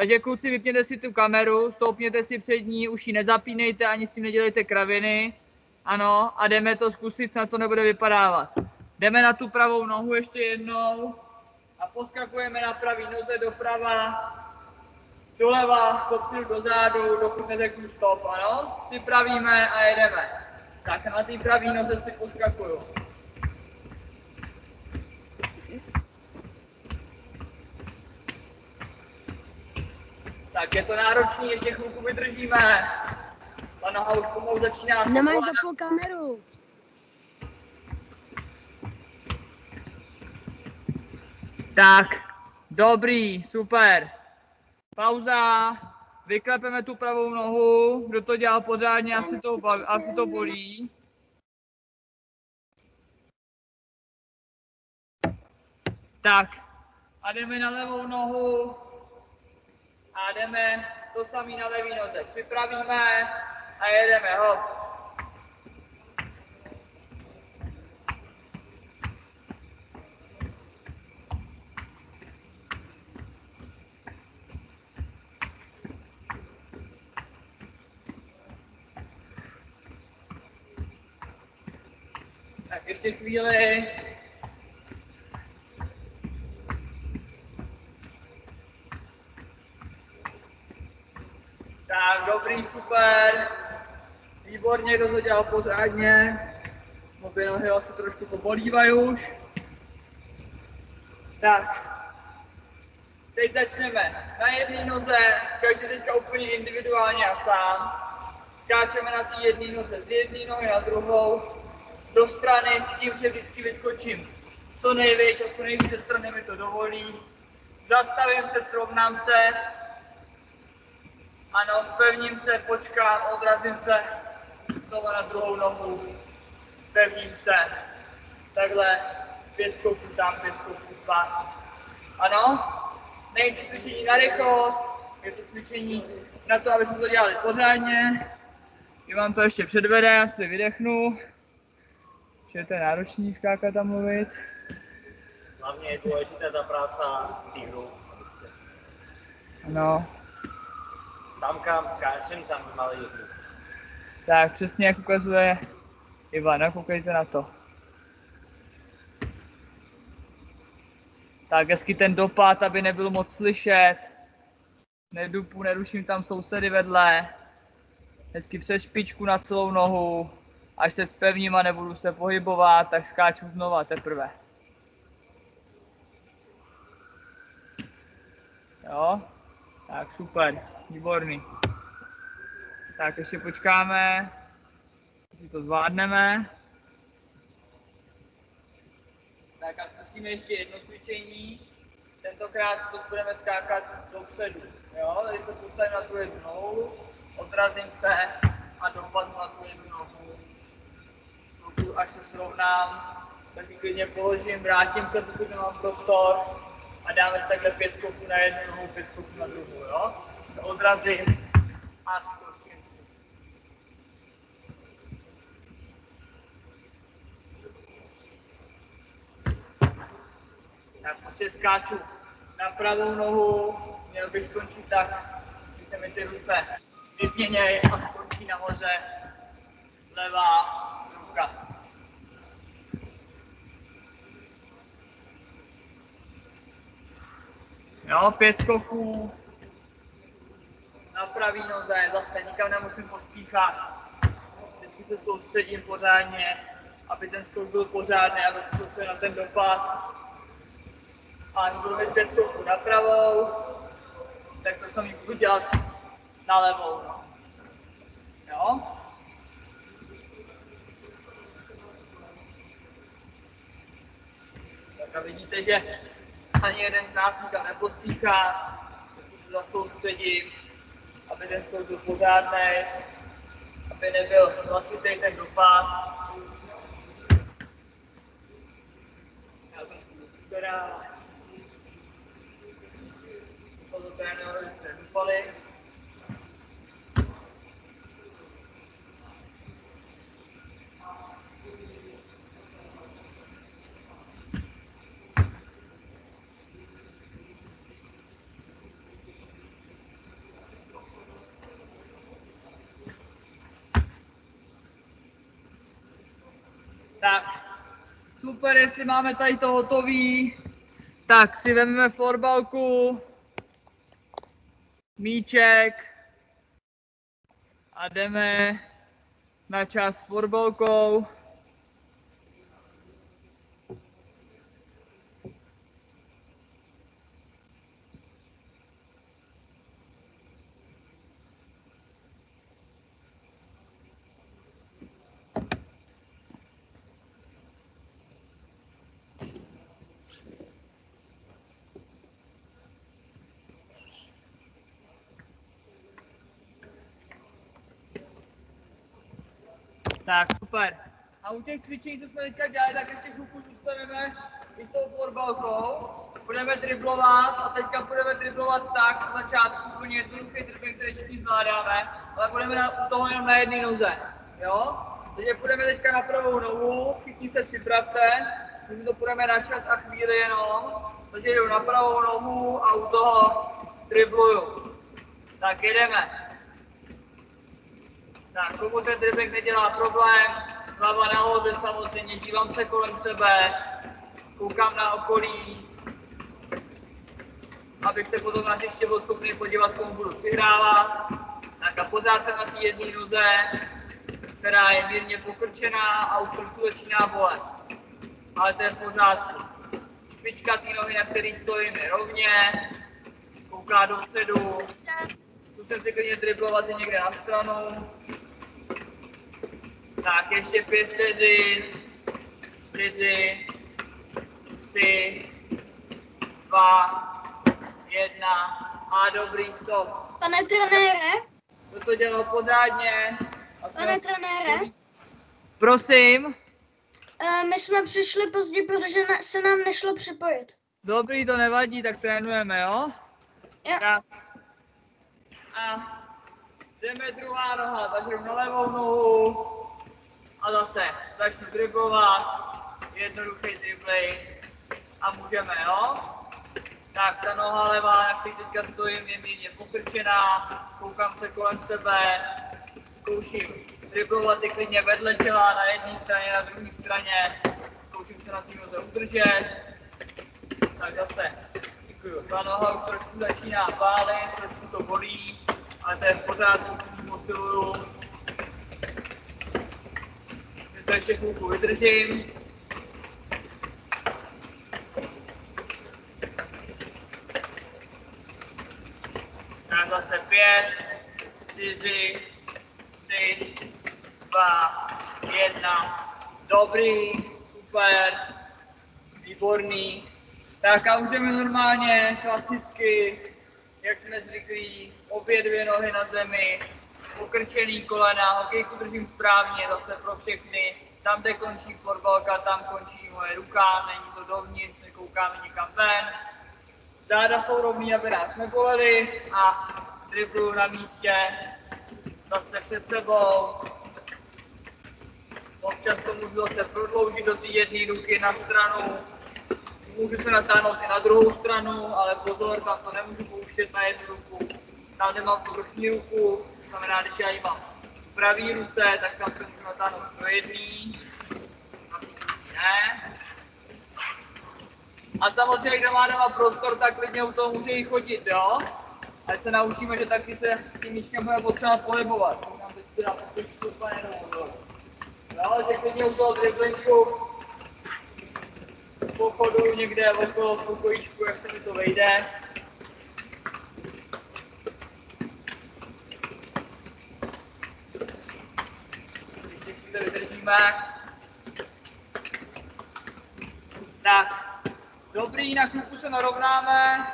takže kluci vypněte si tu kameru, stoupněte si před ní, už ji nezapínejte, ani si nedělejte kraviny, ano, a jdeme to zkusit, snad to nebude vypadávat. Jdeme na tu pravou nohu ještě jednou a poskakujeme na pravý noze doprava, doleva, kopřinu dozadu, dokud neřeknu stop, ano? Připravíme a jedeme. Tak na té pravý noze si poskakuju. Tak je to náročný, ještě chvilku vydržíme. Ta noha už pomalu začíná se Nemáš zapol kameru. Tak, dobrý, super. Pauza, vyklepeme tu pravou nohu, kdo to dělal pořádně, asi to, asi to bolí. Tak, a jdeme na levou nohu a jdeme to samý na levý noze. Připravíme a jedeme, hop. Tak ještě chvíli. Výborně, kdo to dělal pořádně. Obě nohy asi trošku pobolívají už. Tak, teď začneme. Na jedné noze, každý teďka úplně individuálně a sám. Skáčeme na té jedné noze z jedné nohy na druhou, do strany s tím, že vždycky vyskočím co nejvíc a co nejvíce strany mi to dovolí. Zastavím se, srovnám se, ano, spevním se, počkám, odrazím se, znova na druhou nohu, spevním se, takhle, pět skoků tam, pět skoků zpátky. Ano, není to cvičení na rychlost, je to cvičení na to, aby jsme to dělali pořádně. I vám to ještě předvede, já si vydechnu. Že to je náročný skákat a mluvit. Hlavně je důležitá ta práce týhru. Ano, Tam, kam skáčem, tam by mali jezdit. Tak přesně jak ukazuje Ivana, koukejte na to. Tak hezky ten dopad, aby nebyl moc slyšet. Nedupu, neruším tam sousedy vedle. Hezky přes špičku na celou nohu. Až se spevním a nebudu se pohybovat, tak skáču znova teprve. Jo? Tak super, výborný. Tak ještě počkáme, jestli to zvládneme. Tak a zkusíme ještě jedno cvičení. Tentokrát to budeme skákat dopředu. Jo? Tady se postavím na tu jednu nohu, odrazím se a dopadnu na tu jednu nohu. Pokud až se srovnám, tak ji klidně položím, vrátím se, pokud nemám prostor a dáme si takhle pět skoků na jednu nohu, pět skoků na druhou. Jo? Se odrazím a skočím si. Tak prostě skáču na pravou nohu, měl bych skončit tak, že se mi ty ruce vyměněj a skončí nahoře levá ruka. Jo, pět skoků na pravý noze, zase nikam nemusím pospíchat. Vždycky se soustředím pořádně, aby ten skok byl pořádný, aby se soustředil na ten dopad. A budu mít skoků na pravou, tak to samý budu dělat na levou. Jo? Tak a vidíte, že ani jeden z nás nikam nepospíchá, vždycky se zasoustředím, aby ten skok byl pořádný, aby nebyl hlasitý ten dopad. Já trošku Tak, super, jestli máme tady to hotový, tak si vezmeme florbalku, míček a jdeme na čas s florbalkou. Tak, super. A u těch cvičení, co jsme teďka dělali, tak ještě chvilku zůstaneme i s tou florbalkou. Budeme driblovat a teďka budeme driblovat tak na začátku úplně jednoduchý dribbling, který všichni zvládáme, ale budeme na, u toho jenom na jedné noze. Jo? Takže půjdeme teďka na pravou nohu, všichni se připravte, my si to půjdeme na čas a chvíli jenom. Takže jdu na pravou nohu a u toho dribluju. Tak jedeme. Tak, komu ten dribbling nedělá problém, hlava nahoře samozřejmě, dívám se kolem sebe, koukám na okolí, abych se potom na hřiště byl schopný podívat, komu budu přihrávat. Tak a pořád jsem na té jedné noze, která je mírně pokrčená a už trošku začíná bolet. Ale to je v pořádku. Špička té nohy, na který stojím, je rovně, kouká dopředu, zkusím si klidně driblovat i někde na stranu. Tak, ještě pět vteřin, čtyři, tři, dva, jedna a dobrý stop. Pane trenére, Kdo to dělal pořádně? Asi pane trenére, Prosím, eh, my jsme přišli pozdě, protože na- se nám nešlo připojit. dobrý, to nevadí, tak trénujeme, jo? Jo. Tak. A jdeme druhá noha, takže na levou nohu a zase začnu driblovat, jednoduchý dribbling a můžeme, jo? Tak ta noha levá, na který teďka stojím, je mírně pokrčená, koukám se kolem sebe, zkouším driblovat i klidně vedle těla, na jedné straně, na druhé straně, zkouším se na té noze udržet, tak zase, děkuju. Ta noha už trošku začíná pálit, trošku to bolí, ale to je v pořádku, posiluju. Ještě chvilku vydržím. Tak zase pět, čtyři, tři, dva, jedna. Dobrý, super, výborný. Tak a jdeme normálně, klasicky, jak jsme zvyklí, obě dvě nohy na zemi, pokrčený kolena, hokejku držím správně, zase pro všechny. Tam, kde končí fotbalka, tam končí moje ruka, není to dovnitř, nekoukáme nikam ven. Záda jsou rovný, aby nás nebolely a dribluju na místě, zase před sebou. Občas to můžu zase prodloužit do té jedné ruky na stranu, můžu se natáhnout i na druhou stranu, ale pozor, tam to nemůžu pouštět na jednu ruku. Tam, kde mám tu vrchní ruku, znamená, když já ji mám v pravý ruce, tak tam se můžu natáhnout do druhé ne. A samozřejmě, kdo má doma prostor, tak klidně u toho může i chodit, jo? Ať se naučíme, že taky se tím míčkem budeme potřebovat pohybovat. Mám teď teda pokočku úplně dolů. Jo, že klidně u toho driblinku pochodu někde okolo pokojíčku, jak se mi to vejde. Chvíli vydržíme. Tak, dobrý, na chvilku se narovnáme.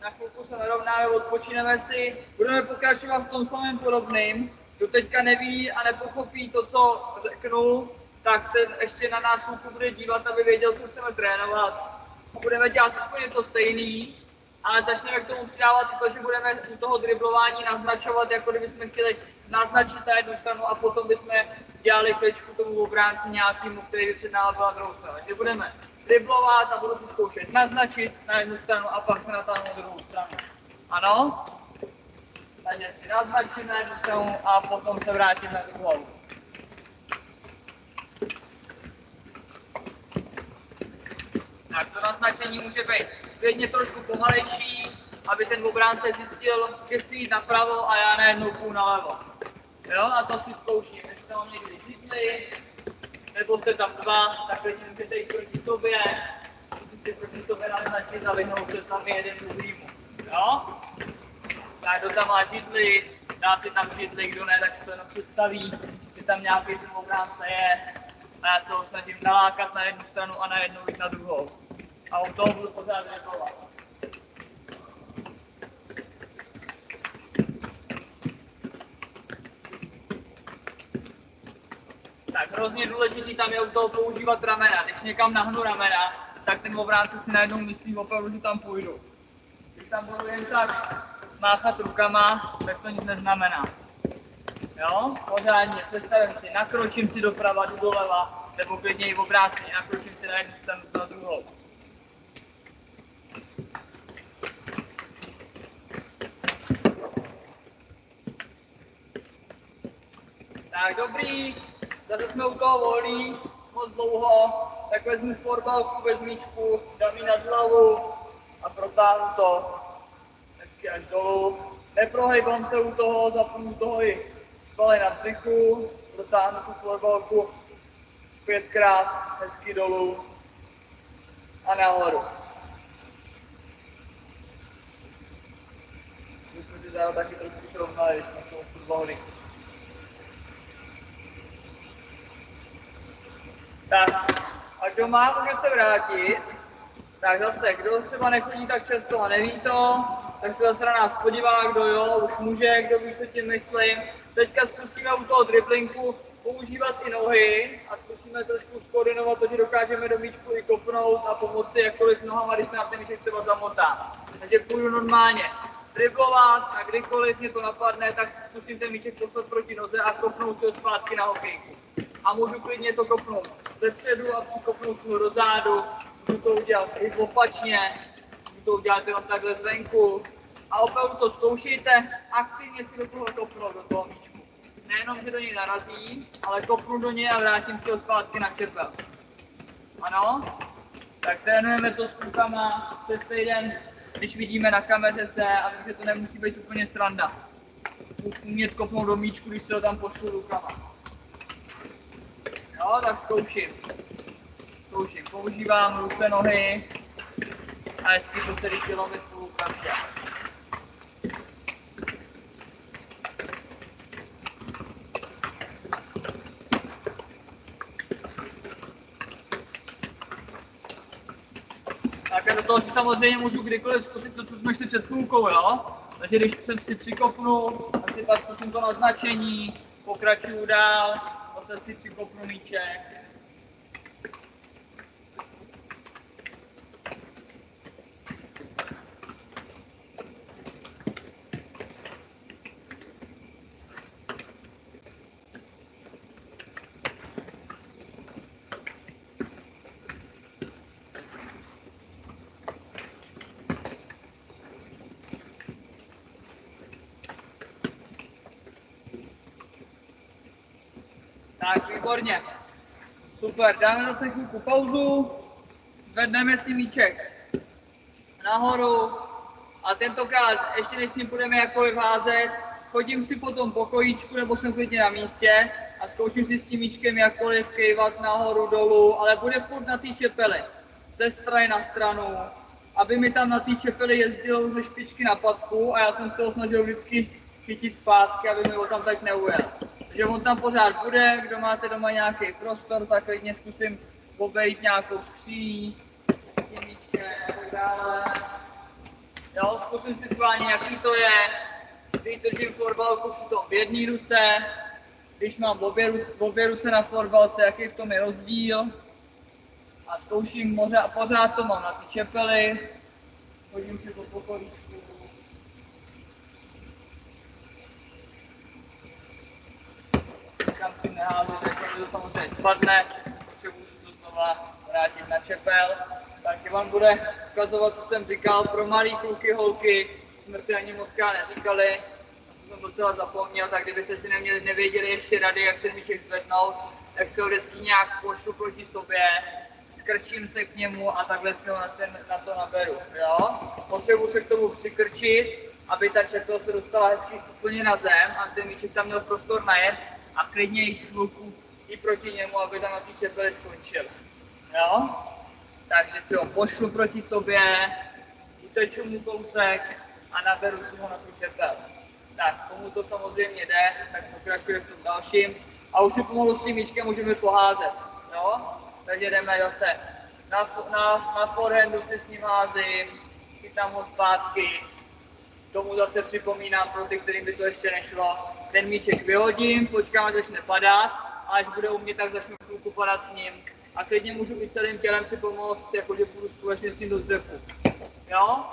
Na chvilku se narovnáme, odpočineme si. Budeme pokračovat v tom samém podobným. Kdo teďka neví a nepochopí to, co řeknu, tak se ještě na nás chvilku bude dívat, aby věděl, co chceme trénovat. Budeme dělat úplně to stejný, ale začneme k tomu přidávat i to, že budeme u toho driblování naznačovat, jako kdybychom chtěli naznačit na jednu stranu a potom bychom dělali kličku tomu obránci nějakýmu, který by před námi byl na druhou stranu. Takže budeme driblovat a budu si zkoušet naznačit na jednu stranu a pak se na druhou stranu. Ano? Takže si naznačím na jednu stranu a potom se vrátím na druhou. Tak to naznačení může být klidně trošku pomalejší, aby ten obránce zjistil, že chci jít napravo a já najednou půl nalevo. Jo, a to si zkouším. Jestli tam mám někdy židli, nebo jste tam dva, tak klidně můžete jít proti sobě, můžete proti sobě naznačit a vyhnout se sami jeden druhýmu. Jo? Tak kdo tam má židli, dá si tam židli, kdo ne, tak si to jenom představí, že tam nějaký ten obránce je a já se ho snažím nalákat na jednu stranu a na jednu jít na druhou. A u toho budu pořád. Tak hrozně důležitý tam je u toho používat ramena. Když někam nahnu ramena, tak ten obránce si najednou myslí opravdu, že tam půjdu. Když tam budu jen tak máchat rukama, tak to nic neznamená. Jo, pořádně, představím si, nakročím si doprava, jdu doleva, nebo klidně i obráceně, nakročím si na jednu stranu, na druhou. Tak dobrý, Zase jsme u toho volí moc dlouho, tak vezmu forbalku, vezmičku, dám ji nad hlavu a protáhnu to hezky až dolů. Neprohejbám se u toho, zapnu toho i svaly na břichu, protáhnu tu florbalku pětkrát hezky dolů a nahoru. My jsme ty záda taky trošku srovnali, když jsme k tomu Tak, a kdo má, může se vrátit. Tak zase, kdo třeba nechodí tak často a neví to, tak se zase na nás podívá, kdo jo, už může, kdo ví, co tím myslím. Teďka zkusíme u toho driblinku používat i nohy a zkusíme trošku skoordinovat to, že dokážeme do míčku i kopnout a pomoci jakkoliv nohama, když se nám ten míček třeba zamotá. Takže půjdu normálně driblovat a kdykoliv mě to napadne, tak si zkusím ten míček poslat proti noze a kopnout si ho zpátky na hokejku. A můžu klidně to kopnout zepředu a přikopnout ho do zádu, můžu to udělat i opačně, můžu to udělat jenom takhle zvenku. A opravdu to zkoušejte, aktivně si do toho kopnout, do toho míčku. Nejenom, že do něj narazí, ale kopnu do něj a vrátím si ho zpátky na čepel. Ano? Tak trénujeme to s klukama přes týden, když vidíme na kameře se a vím, že to nemusí být úplně sranda. Umět kopnout do míčku, když se ho tam pošlu rukama. Jo, tak zkouším. Zkouším. Používám ruce, nohy a hezky to celý tělo mi spolupracuje. Tak a do toho si samozřejmě můžu kdykoliv zkusit to, co jsme šli před chůlkou, jo? Takže když jsem si přikopnu, tak si pak zkusím to naznačení, pokračuju dál, zase si přikopnu míček. Tak, výborně. Super, dáme zase chvilku pauzu, zvedneme si míček nahoru a tentokrát, ještě než s ním budeme jakkoliv házet, chodím si po tom pokojíčku nebo jsem klidně na místě a zkouším si s tím míčkem jakkoliv kejvat nahoru, dolů, ale bude furt na té čepeli, ze strany na stranu, aby mi tam na té čepeli jezdilo ze špičky na patku a já jsem se ho snažil vždycky chytit zpátky, aby mi ho tam tak neujel že on tam pořád bude, kdo máte doma nějaký prostor, tak klidně zkusím obejít nějakou skříň, těmičkem a tak dále. Jo, zkusím si schválně, jaký to je, když držím florbalku přitom v jedné ruce, když mám obě, obě ruce na florbalce, jaký v tom je rozdíl. A zkouším, pořád, pořád to mám na ty čepely, chodím si po pokojíčku, kam si neházet, jako to samozřejmě spadne, potřebuji si to znova vrátit na čepel. Tak Ivan bude ukazovat, co jsem říkal, pro malý kluky, holky, jsme si ani moc neříkali, to jsem docela zapomněl, tak kdybyste si neměli, nevěděli ještě rady, jak ten míček zvednout, tak si ho vždycky nějak pošlu proti sobě, skrčím se k němu a takhle si ho na, ten, na to naberu, jo? Potřebuji se k tomu přikrčit, aby ta čepel se dostala hezky úplně na zem a ten míček tam měl prostor najet a klidně jít chvilku i proti němu, aby tam na té čepeli skončil. Jo? Takže si ho pošlu proti sobě, uteču mu kousek a naberu si ho na tu čepel. Tak, komu to samozřejmě jde, tak pokračuje v tom dalším. A už si pomalu s tím míčkem můžeme poházet. Jo? Takže jdeme zase na, na, na forehandu si s ním házím, chytám ho zpátky, tomu zase připomínám pro ty, kterým by to ještě nešlo, ten míček vyhodím, počkám, až začne padat a až bude u mě, tak začnu chvilku padat s ním. A klidně můžu i celým tělem si pomoct, jakože půjdu společně s ním do dřepu. Jo?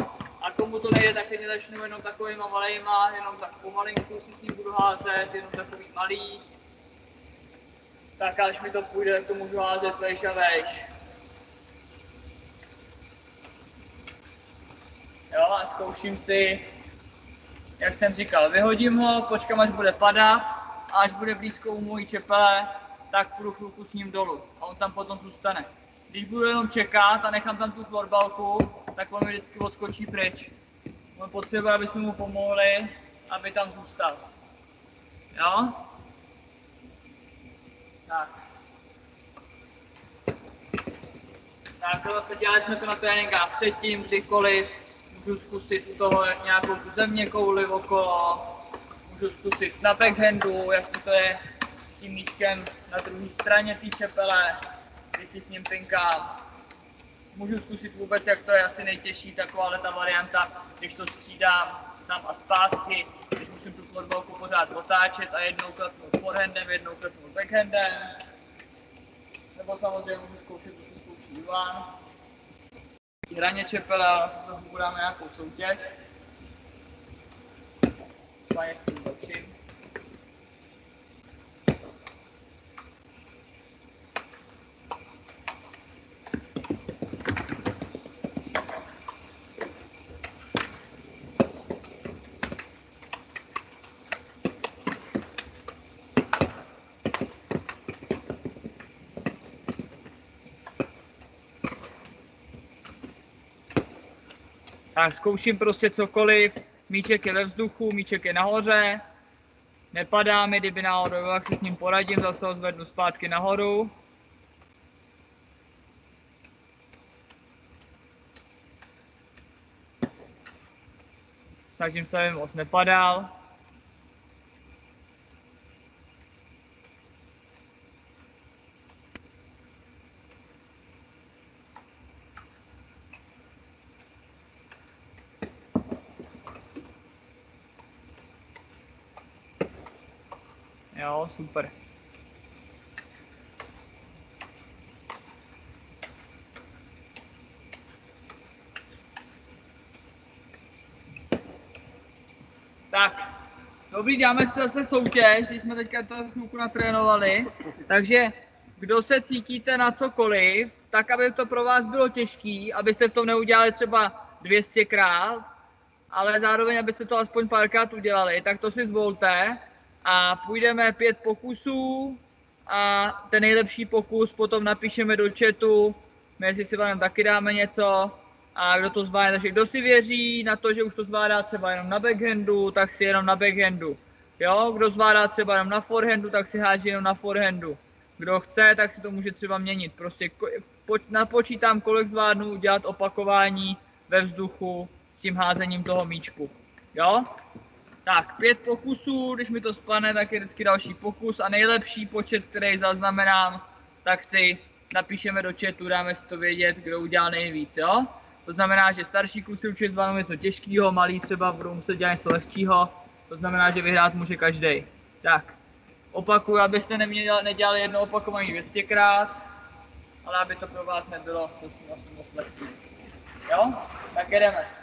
A komu to nejde, tak klidně začnu jenom takovýma malejma, jenom tak pomalinku si s ním budu házet, jenom takový malý. Tak až mi to půjde, tak to můžu házet vejš a vejš. Jo, a zkouším si, jak jsem říkal, vyhodím ho, počkám, až bude padat a až bude blízko u mojí čepele, tak půjdu chvilku s ním dolů a on tam potom zůstane. Když budu jenom čekat a nechám tam tu florbalku, tak on mi vždycky odskočí pryč. On potřebuje, aby jsme mu pomohli, aby tam zůstal. Jo? Tak. Tak to zase dělali jsme to na tréninkách předtím, kdykoliv. Můžu zkusit toho nějakou tu země kouli okolo. Můžu zkusit na backhandu, jak to je s tím míčkem na druhé straně té čepele, když si s ním pinkám. Můžu zkusit vůbec, jak to je asi nejtěžší, taková ta varianta, když to střídám tam a zpátky, když musím tu florbalku pořád otáčet a jednou klepnout forehandem, jednou klepnout backhandem. Nebo samozřejmě můžu zkoušet, to, co zkouší Ivan. Hraně čepela, se budeme nějakou soutěž. Páně s tím točím. Tak zkouším prostě cokoliv, míček je ve vzduchu, míček je nahoře, nepadá mi, kdyby náhodou, jak si s ním poradím, zase ho zvednu zpátky nahoru. Snažím se, aby moc nepadal. Jo, super. Tak, dobrý, dáme si zase soutěž, když jsme teďka to chvilku natrénovali. Takže, kdo se cítíte na cokoliv, tak aby to pro vás bylo těžký, abyste v tom neudělali třeba 200 krát, ale zároveň, abyste to aspoň párkrát udělali, tak to si zvolte a půjdeme pět pokusů a ten nejlepší pokus potom napíšeme do chatu, my jestli si vám taky dáme něco a kdo to zvládne, takže kdo si věří na to, že už to zvládá třeba jenom na backhandu, tak si jenom na backhandu. Jo, kdo zvládá třeba jenom na forehandu, tak si háží jenom na forehandu. Kdo chce, tak si to může třeba měnit. Prostě napočítám, kolik zvládnu udělat opakování ve vzduchu s tím házením toho míčku. Jo? Tak, pět pokusů, když mi to spadne, tak je vždycky další pokus a nejlepší počet, který zaznamenám, tak si napíšeme do chatu, dáme si to vědět, kdo udělal nejvíc, jo? To znamená, že starší kluci určitě zvládnou něco těžkého, malí třeba budou muset dělat něco lehčího, to znamená, že vyhrát může každý. Tak, opakuju, abyste neměli, nedělali jedno opakování 200krát, ale aby to pro vás nebylo moc, moc lehký. Jo? Tak jedeme.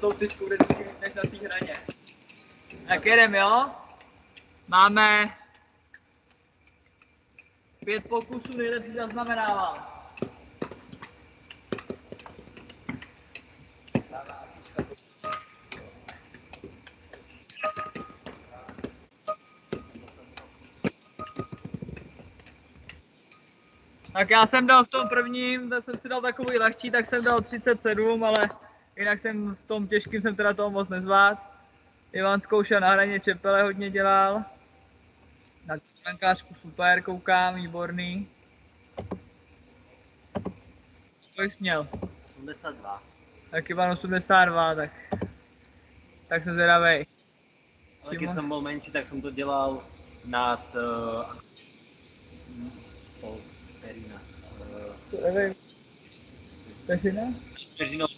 Tou tyčkou jde vždycky než na té hraně. Tak jedem, jo? Máme pět pokusů, nejlepší zaznamenávám. Tak já jsem dal v tom prvním, tak jsem si dal takový lehčí, tak jsem dal 37, ale jinak jsem v tom těžkým jsem teda toho moc nezvládl. Ivan zkoušel na hraně čepele, hodně dělal. Na členkářku super, koukám, výborný. Kolik jsi měl? 82. Tak Ivan 82, tak, tak jsem zvědavej. Ale keď som bol menší, tak som to delal nad uh, pol perina. Uh, To nevím.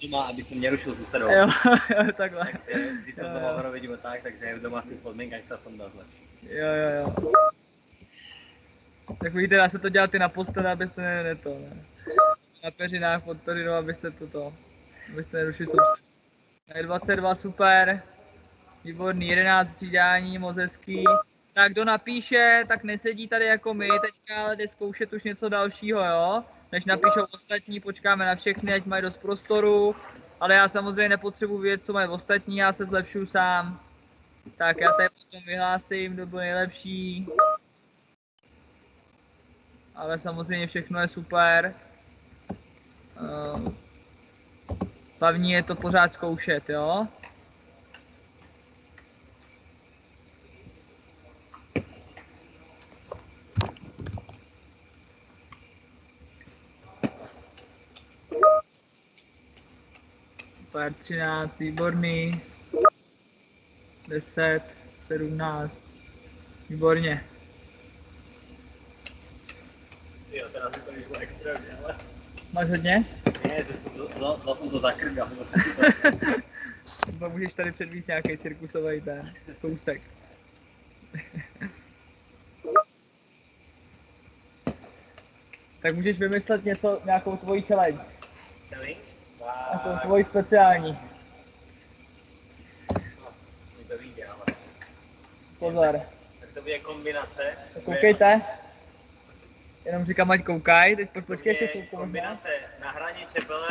Doma, aby jsem nerušil susedou. Jo, (laughs) jo, takhle. Takže když jsem Jo, doma horo vidím tak, takže v domácích podmínkách se v tom dá zlepšit. Jo, jo, jo. Tak vidíte, dá se to dělat i na postele, abyste ne, ne to, ne. Na peřinách pod peřinou, abyste to to, abyste nerušili soused. Tak 22, super. Výborný, 11 střídání, moc hezký. Tak kdo napíše, tak nesedí tady jako my teďka, ale jde zkoušet už něco dalšího, jo? Než napíšou ostatní, počkáme na všechny, ať mají dost prostoru. Ale já samozřejmě nepotřebuji vědět, co mají ostatní, já se zlepšuju sám. Tak já tady potom vyhlásím, kdo byl nejlepší. Ale samozřejmě všechno je super. Uh, hlavní je to pořád zkoušet, jo? Super, 13, výborný. 10, 17. Výborně. Jo, teraz to vyšlo extrémně, ale... Máš hodně? Ne, to jsem, dal, dal jsem to za krk a to (laughs) Pak můžeš tady předvíst nějaký cirkusový ten kousek. (laughs) tak můžeš vymyslet něco, nějakou tvoji challenge, Challenge? Tak, tvoji speciální. mi to vyjde, ale... Pozor, Tak to bude kombinace. tak koukejte. Jenom říkám, ať koukaj, teď po- počkej ještě chvilku. Kombinace na hraně čepele,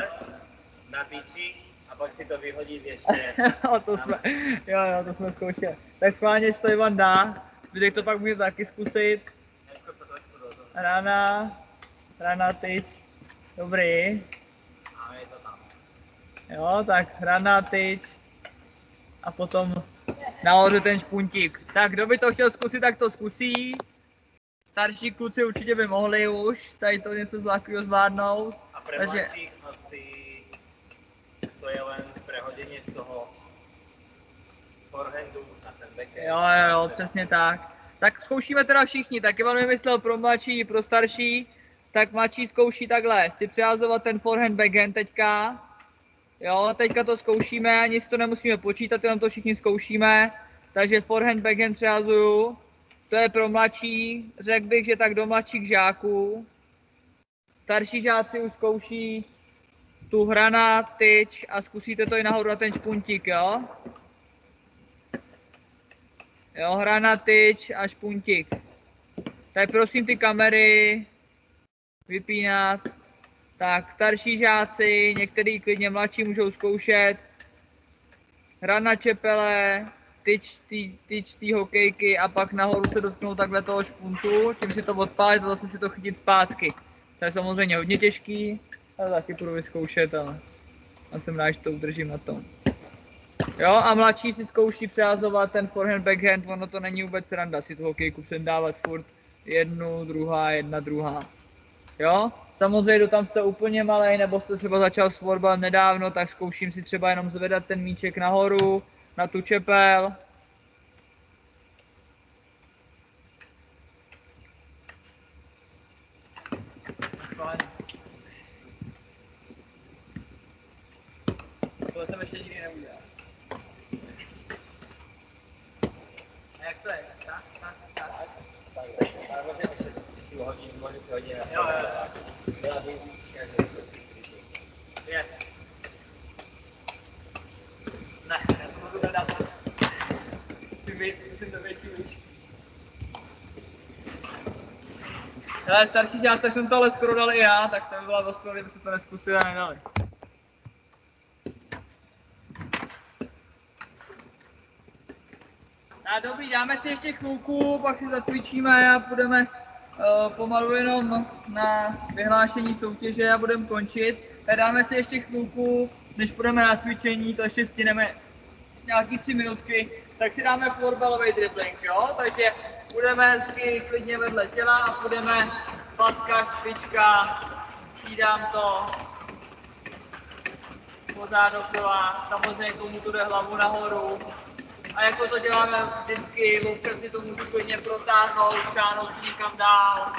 na tyči a pak si to vyhodit ještě. (laughs) jo, to jsme, jo, jo, to jsme zkoušeli. Tak schválně jestli to Ivan dá, zbytek to pak může taky zkusit. Toho. Rana, rana tyč, dobrý. Jo, tak rana tyč a potom nahoře ten špuntík. Tak kdo by to chtěl zkusit, tak to zkusí. Starší kluci určitě by mohli už tady to něco zvláštního zvládnout. A pre Takže- asi to je len prehodenie z toho forehandu na ten backhand. Jo, jo, jo, přesně tak. Tak zkoušíme teda všichni, tak Ivan vymyslel pro mladší pro starší, tak mladší zkouší takhle, si přihazovat ten forehand backhand teďka. Jo, teďka to zkoušíme, si to nemusíme počítat, jenom to všichni zkoušíme. Takže forehand backhand přihazuju. To je pro mladší, řekl bych, že tak do mladších žáků. Starší žáci už zkouší tu hrana, tyč a zkusíte to i nahoru na ten špuntík, jo? Jo, hra na tyč a špuntík. Tak prosím ty kamery vypínat. Tak, starší žáci, některý klidně mladší můžou zkoušet. Hra na čepele, tyč tý, tyč tý hokejky a pak nahoru se dotknout takhle toho špuntu, tím si to odpálit a zase si to chytit zpátky. To je samozřejmě hodně těžký, ale taky budu vyzkoušet, ale já jsem rád, že to udržím na tom. Jo, a mladší si zkouší přehazovat ten forehand, backhand, ono to není vůbec randa si tu hokejku předávat furt jednu, druhá, jedna, druhá. Jo, samozřejmě, kdo tam jste úplně malý, nebo jste třeba začal s fotbalem nedávno, tak zkouším si třeba jenom zvedat ten míček nahoru, na tu čepel. Tohle jsem ještě nikdy neudělal. A jak to je? Tak, tak, tak. Ale může ještě si hodit, může si hodit na Jo, jo, jo. Byla by každý Je. Ne, já to budu hledat. Musím být, musím to větší už. Ale starší tak jsem to ale skoro dal i já, tak to by byla ostuda, kdyby se to neskusili a nedali. A dobrý, dáme si ještě chvilku, pak si zacvičíme a půjdeme pomalu jenom na vyhlášení soutěže a budeme končit. Tak dáme si ještě chvilku, než půjdeme na cvičení, to ještě stineme nějaký tři minutky, tak si dáme florbalový dribbling, jo? Takže budeme hezky klidně vedle těla a půjdeme patka, špička, přidám to, pořád dokola, samozřejmě komu to jde hlavu nahoru. A jako to děláme vždycky, občas si to můžu klidně protáhnout, šáhnout si někam dál,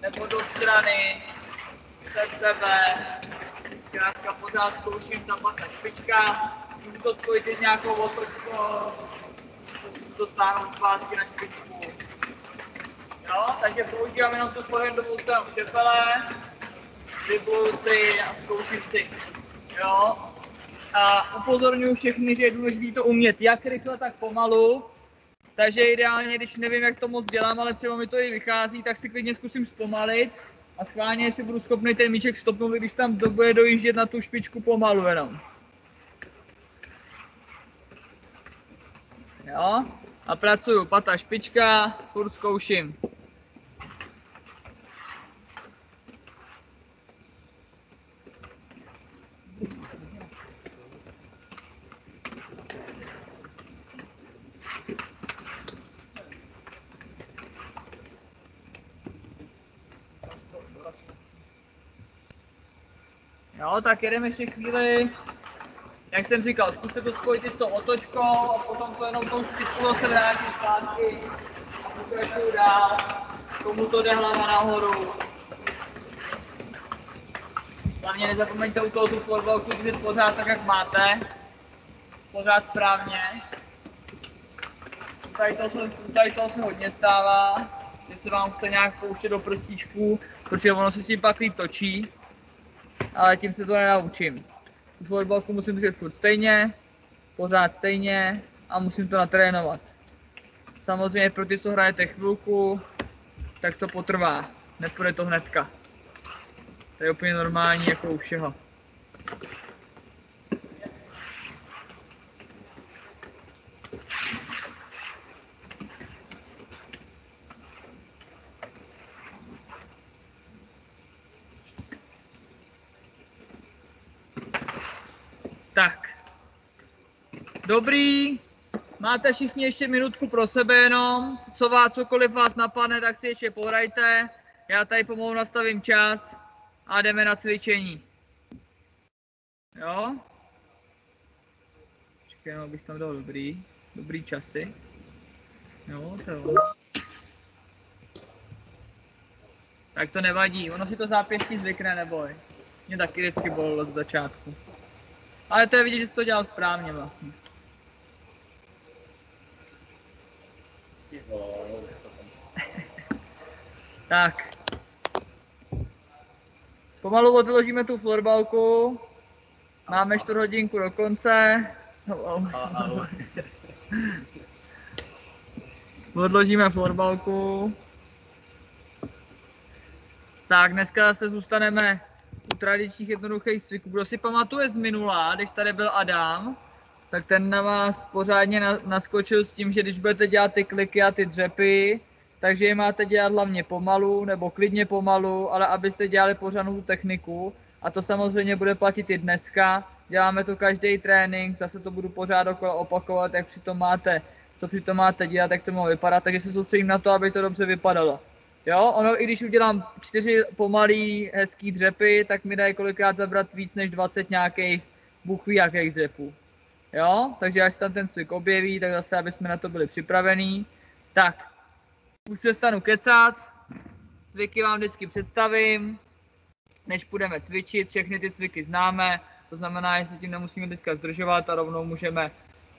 nebo do strany. před sebe. Zkrátka pořád zkouším tapat ta špička. Můžu to spojit s nějakou otočkou. To stáhnout zpátky na špičku. Jo, takže používám jenom tu forehandovou stranu čepele. Vybluju si a zkouším si. Jo. A upozorňuji všechny, že je důležité to umět jak rychle, tak pomalu. Takže ideálně, když nevím, jak to moc dělám, ale třeba mi to i vychází, tak si klidně zkusím zpomalit a schválně, jestli budu schopný ten míček stopnout, když tam bude dojíždět na tu špičku pomalu jenom. Jo? A pracuju pata špička, furt zkouším. Jo, tak jedeme ještě chvíli. Jak jsem říkal, zkuste to spojit s tou otočkou a potom to jenom tou špičkou zase vrátit zpátky a pokračuju dál. Komu to jde hlava nahoru. Hlavně nezapomeňte u toho tu florbalku držet pořád tak, jak máte. Pořád správně. Tady to, se, tady to se hodně stává, že se vám chce nějak pouštět do prstíčku, protože ono se s tím pak líp točí ale tím se to nenaučím. Tu florbalku musím držet furt stejně, pořád stejně a musím to natrénovat. Samozřejmě pro ty, co hrajete chvilku, tak to potrvá, nepůjde to hnedka. To je úplně normální jako u všeho. Tak. Dobrý. Máte všichni ještě minutku pro sebe jenom. Co vás, cokoliv vás napadne, tak si ještě pohrajte. Já tady pomalu nastavím čas a jdeme na cvičení. Jo? Počkej, jenom abych tam dal dobrý, dobrý časy. Jo, to jo. Tak to nevadí, ono si to zápěstí zvykne, neboj. Mě taky vždycky bolelo z začátku. Ale to je vidět, že jsi to dělal správně vlastně. (laughs) Tak. Pomalu odložíme tu florbalku. Máme čtvrt hodinku do konce. No, (laughs) Odložíme florbalku. Tak, dneska se zůstaneme u tradičních jednoduchých cviků. Kdo si pamatuje z minula, když tady byl Adam, tak ten na vás pořádně na- naskočil s tím, že když budete dělat ty kliky a ty dřepy, takže je máte dělat hlavně pomalu nebo klidně pomalu, ale abyste dělali pořádnou techniku. A to samozřejmě bude platit i dneska. Děláme to každý trénink, zase to budu pořád okolo opakovat, jak přitom máte, co přitom máte dělat, jak to má vypadat, takže se soustředím na to, aby to dobře vypadalo. Jo, ono i když udělám čtyři pomalý, hezký dřepy, tak mi dají kolikrát zabrat víc než 20 nějakých bůh ví jakých dřepů. Jo, takže až tam ten cvik objeví, tak zase, aby jsme na to byli připravení. Tak, už přestanu kecat, cviky vám vždycky představím, než budeme cvičit, všechny ty cviky známe, to znamená, že se tím nemusíme teďka zdržovat a rovnou můžeme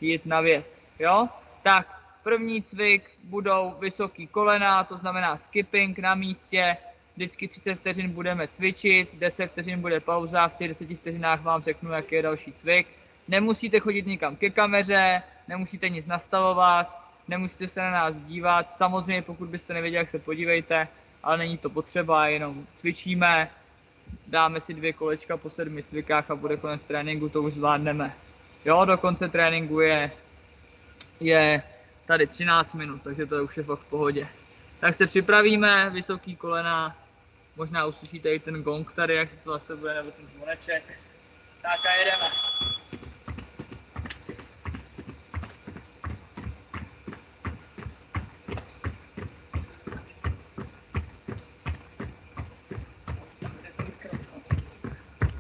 jít na věc, jo? Tak, první cvik budou vysoký kolena, to znamená skipping na místě, vždycky 30 vteřin budeme cvičit, 10 vteřin bude pauza, v těch 10 vteřinách vám řeknu, jaký je další cvik. Nemusíte chodit nikam ke kameře, nemusíte nic nastavovat, nemusíte se na nás dívat, samozřejmě pokud byste nevěděli, jak se podívejte, ale není to potřeba, jenom cvičíme, dáme si dvě kolečka po sedmi cvikách a bude konec tréninku, to už zvládneme. Jo, do konce tréninku je, je tady 13 minut, takže to už je fakt v pohodě. Tak se připravíme, vysoký kolena, možná uslyšíte i ten gong tady, jak se to zase bude, nebo ten zvoneček. Tak a jedeme.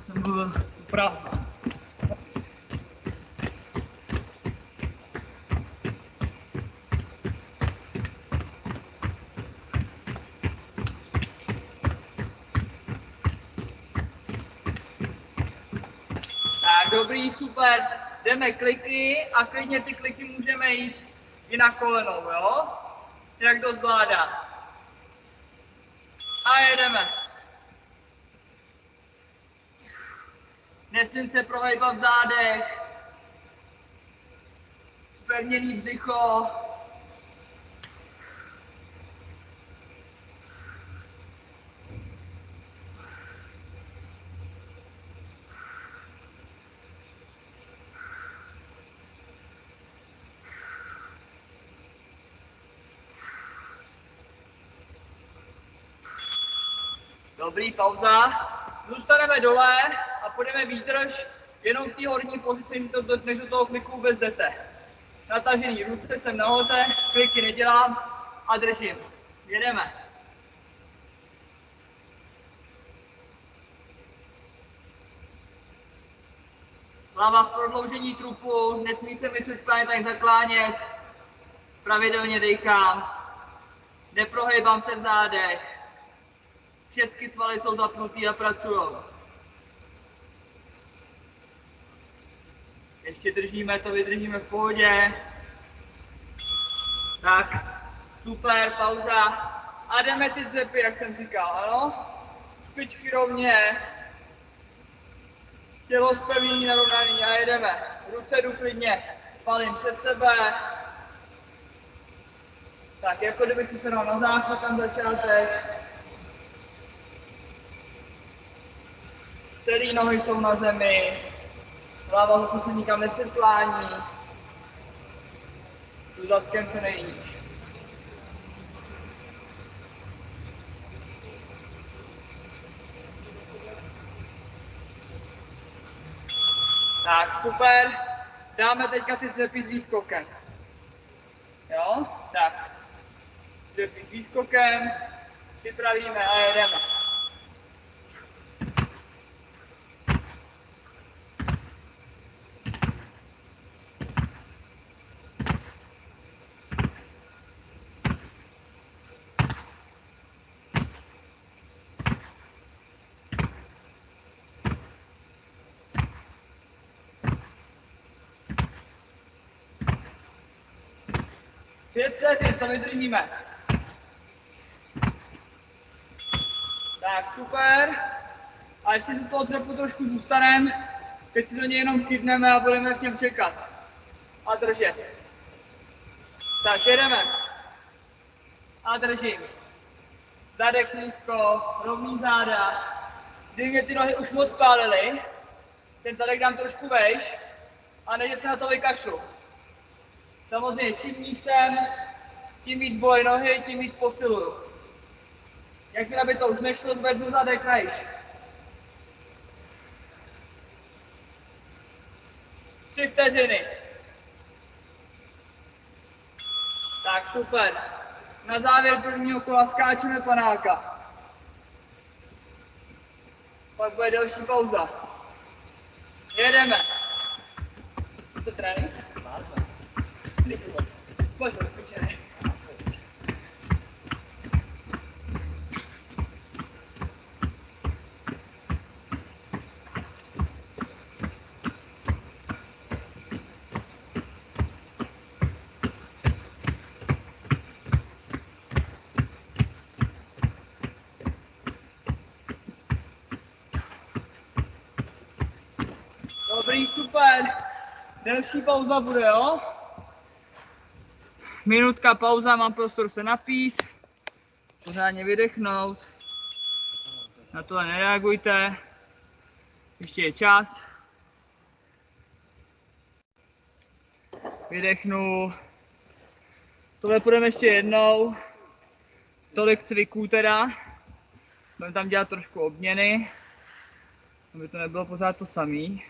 Jsem mluvil. Tak, dobrý, super. Jdeme kliky a klidně ty kliky můžeme jít i na kolenou, jo? Jak to zvládá. A jedeme. Nesmím se prohejbat v zádech. Spevněný břicho. Dobrý, pauza. Zůstaneme dole a půjdeme výdrž jenom v té horní pozici, než do, toho kliku vůbec jdete. Natažený ruce jsem nahoře, kliky nedělám a držím. Jedeme. Hlava v prodloužení trupu, nesmí se mi předklánět ani zaklánět. Pravidelně dechám. Neprohejbám se v zádech. Všechny svaly jsou zapnutý a pracují. Ještě držíme to, vydržíme v pohodě. Tak, super, pauza. A jdeme ty dřepy, jak jsem říkal, ano? Špičky rovně. Tělo zpevnění narovnaný a jedeme. Ruce jdu klidně. Palím před sebe. Tak, jako kdyby si se na záchod tam začátek. Celý nohy jsou na zemi, hlava zase se nikam nepředklání, tu zadkem se nejíš. Tak, super. Dáme teďka ty dřepy s výskokem. Jo? Tak. Dřepy s výskokem. Připravíme a jedeme. Pět vteřin, to vydržíme. Tak, super. A ještě si toho dřepu trošku zůstaneme. Teď si do něj jenom kydneme a budeme v něm čekat. A držet. Tak, jedeme. A držím. Zadek nízko, rovný záda. Kdyby mě ty nohy už moc pálily, ten zadek dám trošku vejš a než se na to vykašlu. Samozřejmě, čím níž jsem, tím víc bolej nohy, tím víc posiluju. Jakmile by to už nešlo, zvednu zadek vejš. Tři vteřiny. Tak, super. Na závěr prvního kola skáčeme panáka. Pak bude další pauza. Jedeme. Je to trénink? Dobrý, super. Delší pauza bude, jo? Minutka pauza, mám prostor se napít, pořádně vydechnout. Na tohle nereagujte. Ještě je čas. Vydechnu. Tohle půjdeme ještě jednou. Tolik cviků teda. Budeme tam dělat trošku obměny, aby to nebylo pořád to samý.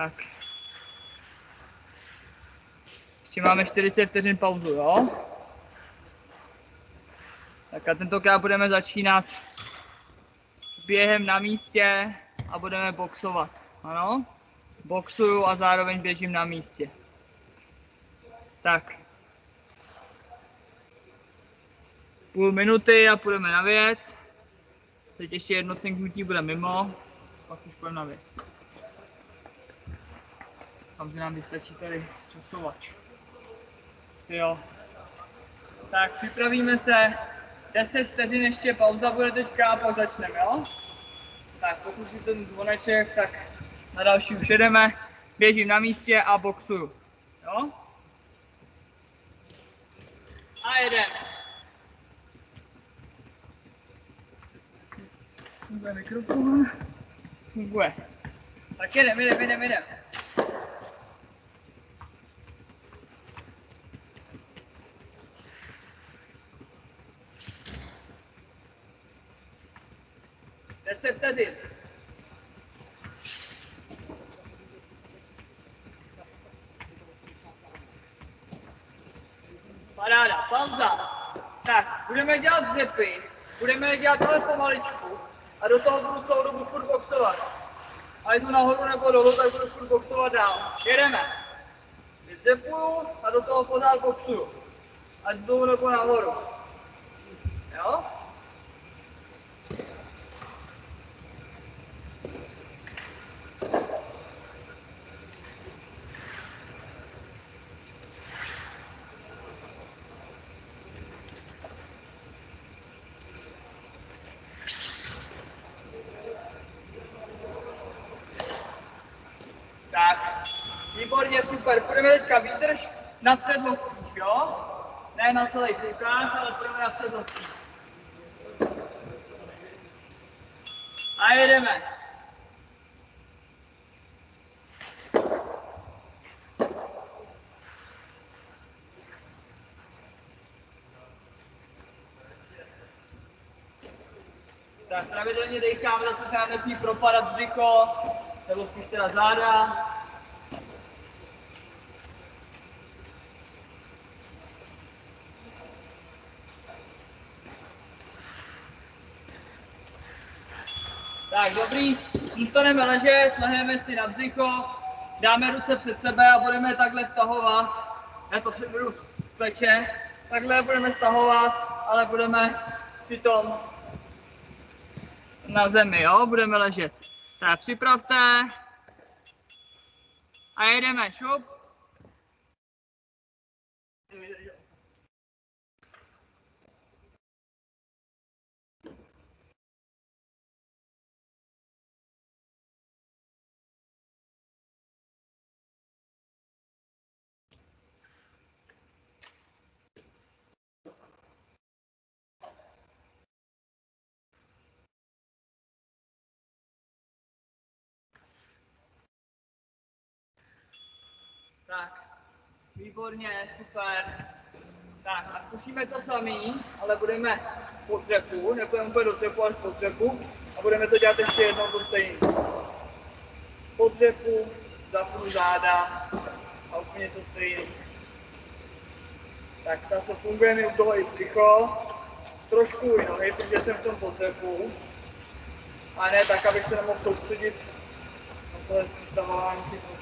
Tak. Ještě máme 40 vteřin pauzu, jo? Tak a tentokrát budeme začínat během na místě a budeme boxovat. Ano? Boxuju a zároveň běžím na místě. Tak. půl minuty a půjdeme na věc. Teď ještě jedno cinknutí bude mimo, pak už půjdeme na věc. Tam, nám vystačí tady časovač. Si jo. Tak připravíme se. 10 vteřin ještě pauza bude teďka a pak začneme, jo? Tak pokud si ten zvoneček, tak na další už jedeme. Běžím na místě a boxuju. Jo? A jedeme. Funguje mikrofon. Funguje. Tak jedem, jedem, jedem, jedem. Deset vteřin. Paráda, pauza. Tak, budeme dělat dřepy, budeme je dělat ale pomaličku a do toho budu celou dobu furt boxovat. A jdu nahoru nebo dolů, tak budu furt boxovat dál. Jedeme. Dřepuju a do toho pořád boxuju. Ať jdu nebo nahoru. Jo? Tak, výborně, super. Půjdeme teďka výdrž na předloktích, jo? Ne na celých rukách, ale půjdeme na předloktích. A jedeme. Tak pravidelně dejcháme, zase se nám nesmí propadat břicho, nebo spíš teda záda. Tak, dobrý. Zůstaneme ležet, lehneme si na břicho, dáme ruce před sebe a budeme takhle stahovat. Já to přebudu z pleče. Takhle budeme stahovat, ale budeme přitom na zemi, jo? Budeme ležet. Tak připravte. A jedeme, šup. Tak, výborně, super. Tak a zkusíme to samý, ale budeme po dřepu, nepůjdeme úplně do dřepu, až po dřepu a budeme to dělat ještě jednou to stejný. Po dřepu, zapnu záda a úplně to stejný. Tak zase funguje mi u toho i psycho, trošku i nohy, protože jsem v tom podřepu. A ne tak, abych se nemohl soustředit na tohle stahování psycho.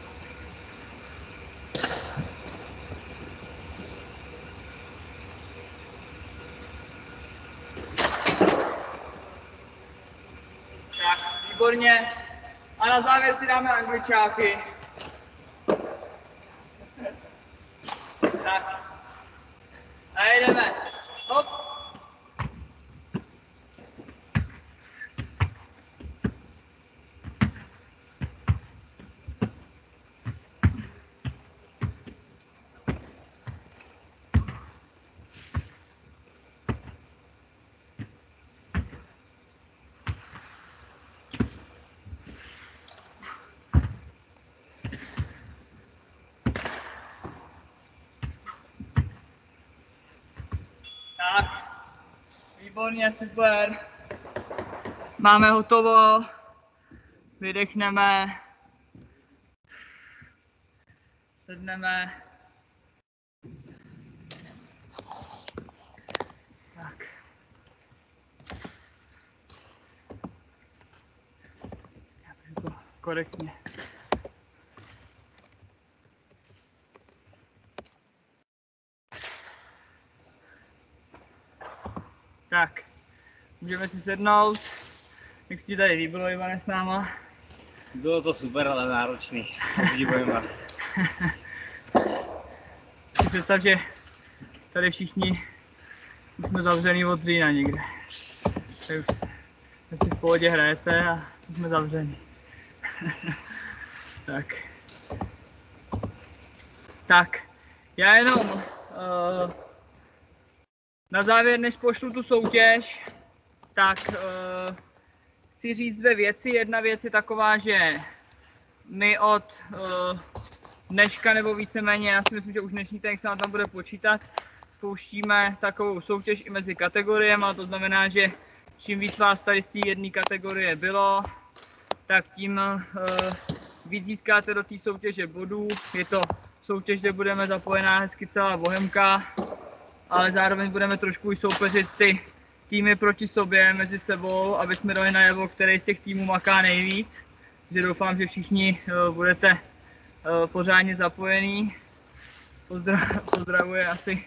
Tak, výborně. A na závěr si dáme angličáky. Tak. A jedeme. Hop. Tak, výborně, super. Máme hotovo. Vydechneme. Sedneme. Tak. Já to korektně. Tak, můžeme si sednout. Jak se ti tady líbilo, Ivane, s náma? Bylo to super, ale náročný. Obdivujem vás. (laughs) Si představ, že tady všichni už jsme zavřený od října někde. Tak už si v pohodě hrajete a jsme zavřený. (laughs) tak. Tak, já jenom uh, na závěr, než pošlu tu soutěž, tak uh, chci říct dvě věci. Jedna věc je taková, že my od uh, dneška nebo víceméně, já si myslím, že už dnešní týden se nám tam bude počítat, spouštíme takovou soutěž i mezi kategoriemi, a to znamená, že čím víc vás tady z té jedné kategorie bylo, tak tím uh, víc získáte do té soutěže bodů. Je to soutěž, kde budeme zapojená hezky celá Bohemka, ale zároveň budeme trošku i soupeřit ty týmy proti sobě, mezi sebou, aby jsme dali najevo, který z těch týmů maká nejvíc. Takže doufám, že všichni uh, budete uh, pořádně zapojení. Pozdra- (laughs) pozdravuje asi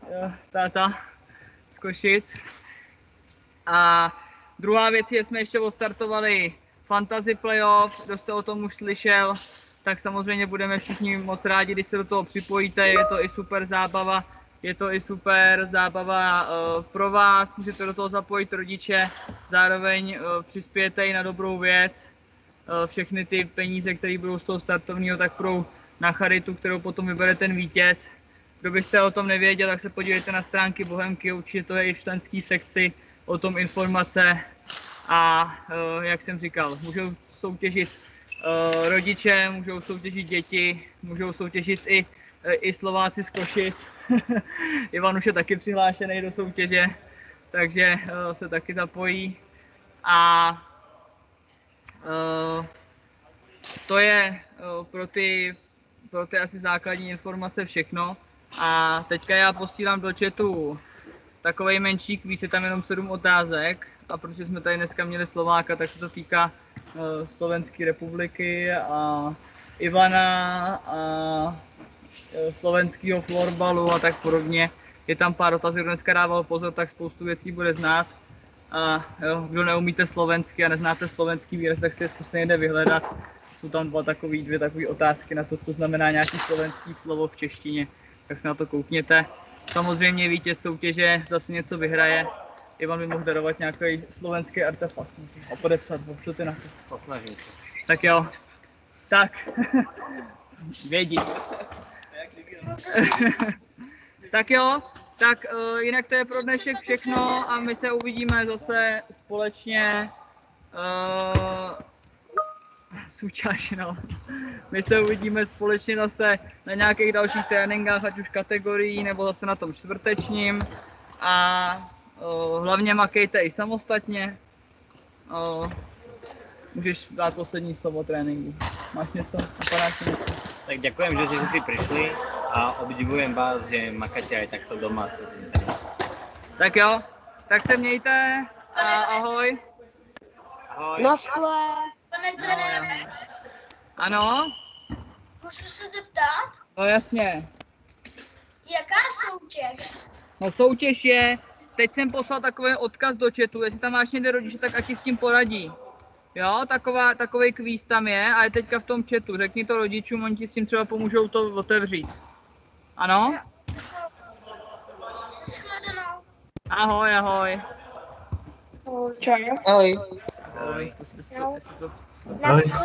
uh, táta z Košic. A druhá věc je, jsme ještě odstartovali Fantasy Playoff, kdo jste o tom už slyšel, tak samozřejmě budeme všichni moc rádi, když se do toho připojíte, je to i super zábava, je to i super zábava uh, pro vás, můžete do toho zapojit rodiče, zároveň uh, přispějete i na dobrou věc. Uh, všechny ty peníze, které budou z toho startovního, tak budou na charitu, kterou potom vybere ten vítěz. Kdo byste o tom nevěděl, tak se podívejte na stránky Bohemky, určitě to je i v členské sekci, o tom informace. A jak jsem říkal, můžou soutěžit rodiče, můžou soutěžit děti, můžou soutěžit i, i Slováci z Košic. (laughs) Ivan už je taky přihlášený do soutěže, takže uh, se taky zapojí. A uh, to je pro ty, pro ty asi základní informace všechno. A teďka já posílám do chatu takový menší kvíz, je tam jenom sedm otázek. A protože jsme tady dneska měli Slováka, tak se to týká Slovenské republiky a Ivana a slovenského florbalu a tak podobně. Je tam pár otázek, kdo dneska dával pozor, tak spoustu věcí bude znát. A jo, kdo neumíte slovensky a neznáte slovenský výraz, tak si je zkuste někde vyhledat. Jsou tam dva takový, dvě takové otázky na to, co znamená nějaký slovenský slovo v češtině, tak se na to koukněte. Samozřejmě vítěz soutěže zase něco vyhraje. Ivan by mohl darovat nějaký slovenský artefakt a podepsat ho. Co ty na to? Posnažím se. Tak jo. Tak. (laughs) Vědí. (laughs) tak jo. Tak uh, jinak to je pro dnešek všechno a my se uvidíme zase společně. (laughs) Uh, součáž, no. My se uvidíme společně zase na nějakých dalších tréninkách, ať už kategorií, nebo zase na tom čtvrtečním. A uh, hlavně makejte i samostatně. Uh, můžeš dát poslední slovo tréninku. Máš něco? Napadá něco? Tak ďakujem, že ste všetci prišli a obdivujem vás, že makáte aj takto doma cez internet. Tak jo, tak se mějte a ahoj. Ahoj. Na skle. Pane trenére, Ano, můžu se zeptat, no jasně. jaká soutěž? No soutěž je, teď jsem poslal takový odkaz do chatu, jestli tam máš někde rodiče, tak ať ti s tím poradí. Jo, taková, takový kvíz tam je a je teďka v tom chatu. Řekni to rodičům, oni ti s tím třeba pomůžou to otevřít. Ano? Shledanou. Ahoj, ahoj. Ahoj. Ahoj. To, jestli to, Na